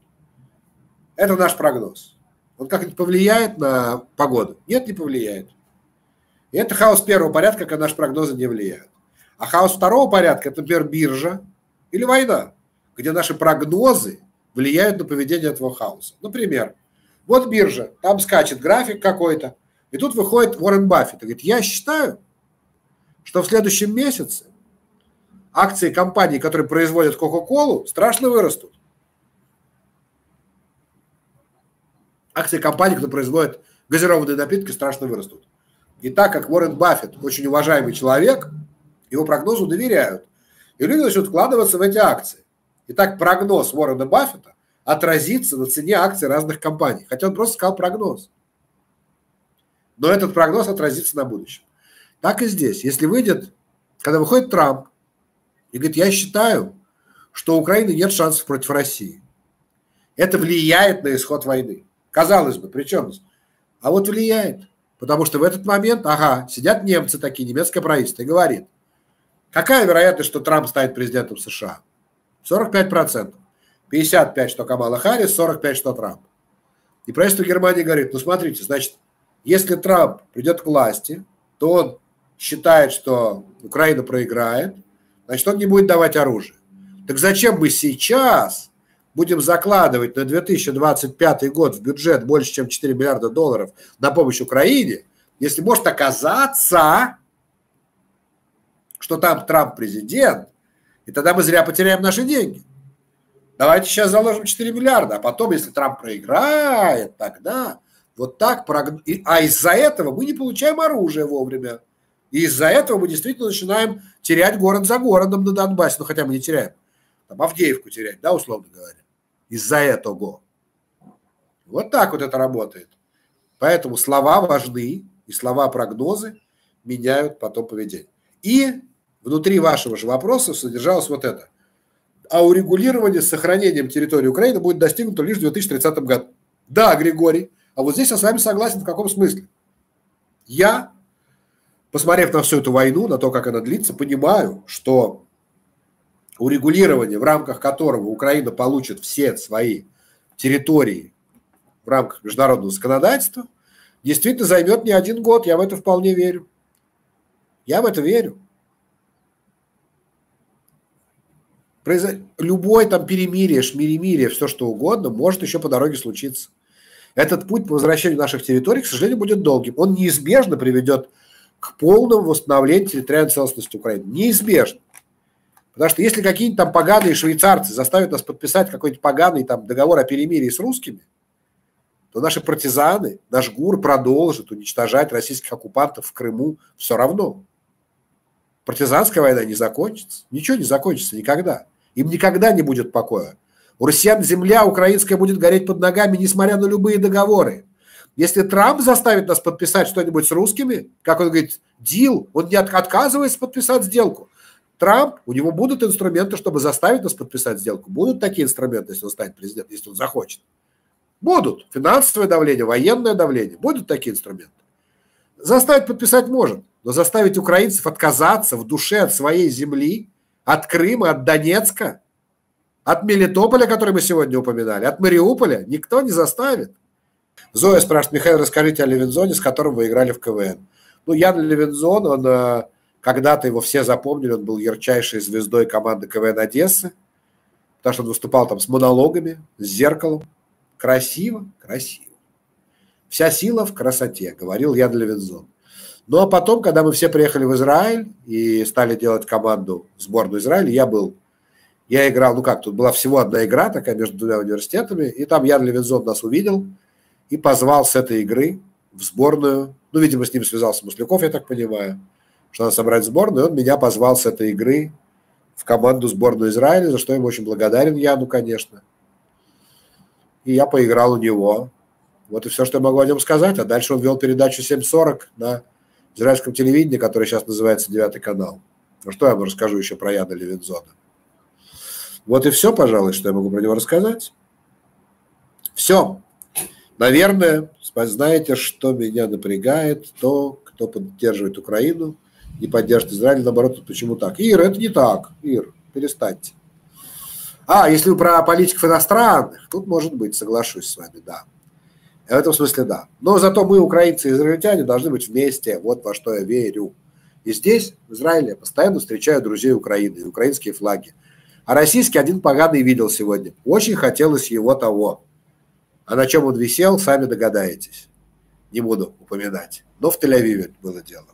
Speaker 1: это наш прогноз. Он как-нибудь повлияет на погоду? Нет, не повлияет. И это хаос первого порядка, когда наши прогнозы не влияют. А хаос второго порядка – это, например, биржа или война, где наши прогнозы влияют на поведение этого хаоса. Например, вот биржа, там скачет график какой-то, и тут выходит Уоррен Баффет и говорит, я считаю, что в следующем месяце акции компаний, которые производят Кока-Колу, страшно вырастут. Акции компаний, которые производят газированные напитки, страшно вырастут. И так как Уоррен Баффет очень уважаемый человек, его прогнозу доверяют. И люди начнут вкладываться в эти акции. Итак, прогноз Уоррена Баффета отразится на цене акций разных компаний. Хотя он просто сказал прогноз. Но этот прогноз отразится на будущем. Так и здесь. Если выйдет, когда выходит Трамп и говорит, я считаю, что у Украины нет шансов против России. Это влияет на исход войны. Казалось бы, при чем? А вот влияет. Потому что в этот момент, ага, сидят немцы такие, немецкое правительство, и говорит, какая вероятность, что Трамп станет президентом США? 45%. 55, что Камала Харрис, 45, что Трамп. И правительство Германии говорит, ну смотрите, значит, если Трамп придет к власти, то он считает, что Украина проиграет, значит, он не будет давать оружие. Так зачем мы сейчас будем закладывать на 2025 год в бюджет больше, чем 4 миллиарда долларов на помощь Украине, если может оказаться, что там Трамп президент, и тогда мы зря потеряем наши деньги. Давайте сейчас заложим 4 миллиарда, а потом, если Трамп проиграет, тогда вот так, а из-за этого мы не получаем оружие вовремя. И из-за этого мы действительно начинаем терять город за городом на Донбассе. Ну, хотя мы не теряем. Там Авдеевку терять, да, условно говоря. Из-за этого. Вот так вот это работает. Поэтому слова важны, и слова прогнозы меняют потом поведение. И внутри вашего же вопроса содержалось вот это. А урегулирование с сохранением территории Украины будет достигнуто лишь в 2030 году. Да, Григорий, а вот здесь я с вами согласен в каком смысле. Я, посмотрев на всю эту войну, на то, как она длится, понимаю, что урегулирование, в рамках которого Украина получит все свои территории в рамках международного законодательства, действительно займет не один год. Я в это вполне верю. Я в это верю. Произойд... Любое там перемирие, шмиремирие, все что угодно может еще по дороге случиться. Этот путь по возвращению наших территорий, к сожалению, будет долгим. Он неизбежно приведет к полному восстановлению территориальной целостности Украины. Неизбежно. Потому что если какие-нибудь там поганые швейцарцы заставят нас подписать какой-то поганый там договор о перемирии с русскими, то наши партизаны, наш ГУР продолжит уничтожать российских оккупантов в Крыму все равно. Партизанская война не закончится. Ничего не закончится никогда. Им никогда не будет покоя. У россиян земля украинская будет гореть под ногами, несмотря на любые договоры. Если Трамп заставит нас подписать что-нибудь с русскими, как он говорит, дил, он не отказывается подписать сделку. Трамп, у него будут инструменты, чтобы заставить нас подписать сделку. Будут такие инструменты, если он станет президентом, если он захочет. Будут. Финансовое давление, военное давление. Будут такие инструменты. Заставить подписать может, но заставить украинцев отказаться в душе от своей земли, от Крыма, от Донецка, от Мелитополя, который мы сегодня упоминали, от Мариуполя никто не заставит. Зоя спрашивает, Михаил, расскажите о Левинзоне, с которым вы играли в КВН. Ну, Ян Левинзон, он э, когда-то его все запомнили, он был ярчайшей звездой команды КВН Одессы, потому что он выступал там с монологами, с зеркалом. Красиво, красиво. Вся сила в красоте, говорил Ян Левинзон. Ну а потом, когда мы все приехали в Израиль и стали делать команду, сборную Израиля, я был, я играл, ну как, тут была всего одна игра такая между двумя университетами, и там Ян Левинзон нас увидел и позвал с этой игры в сборную, ну, видимо, с ним связался Масляков, я так понимаю, что надо собрать сборную, он меня позвал с этой игры в команду сборную Израиля, за что я ему очень благодарен Яну, конечно. И я поиграл у него. Вот и все, что я могу о нем сказать. А дальше он вел передачу 7.40 на израильском телевидении, которое сейчас называется «Девятый канал». Ну что я вам расскажу еще про Яна Левинзона? Вот и все, пожалуй, что я могу про него рассказать. Все. Наверное, знаете, что меня напрягает, то, кто поддерживает Украину, не поддержит Израиль, наоборот, почему так? Ир, это не так. Ир, перестаньте. А, если вы про политиков иностранных, тут, может быть, соглашусь с вами, да. В этом смысле да. Но зато мы, украинцы и израильтяне, должны быть вместе. Вот во что я верю. И здесь, в Израиле, постоянно встречаю друзей Украины украинские флаги. А российский один поганый видел сегодня. Очень хотелось его того. А на чем он висел, сами догадаетесь. Не буду упоминать. Но в Тель-Авиве было дело.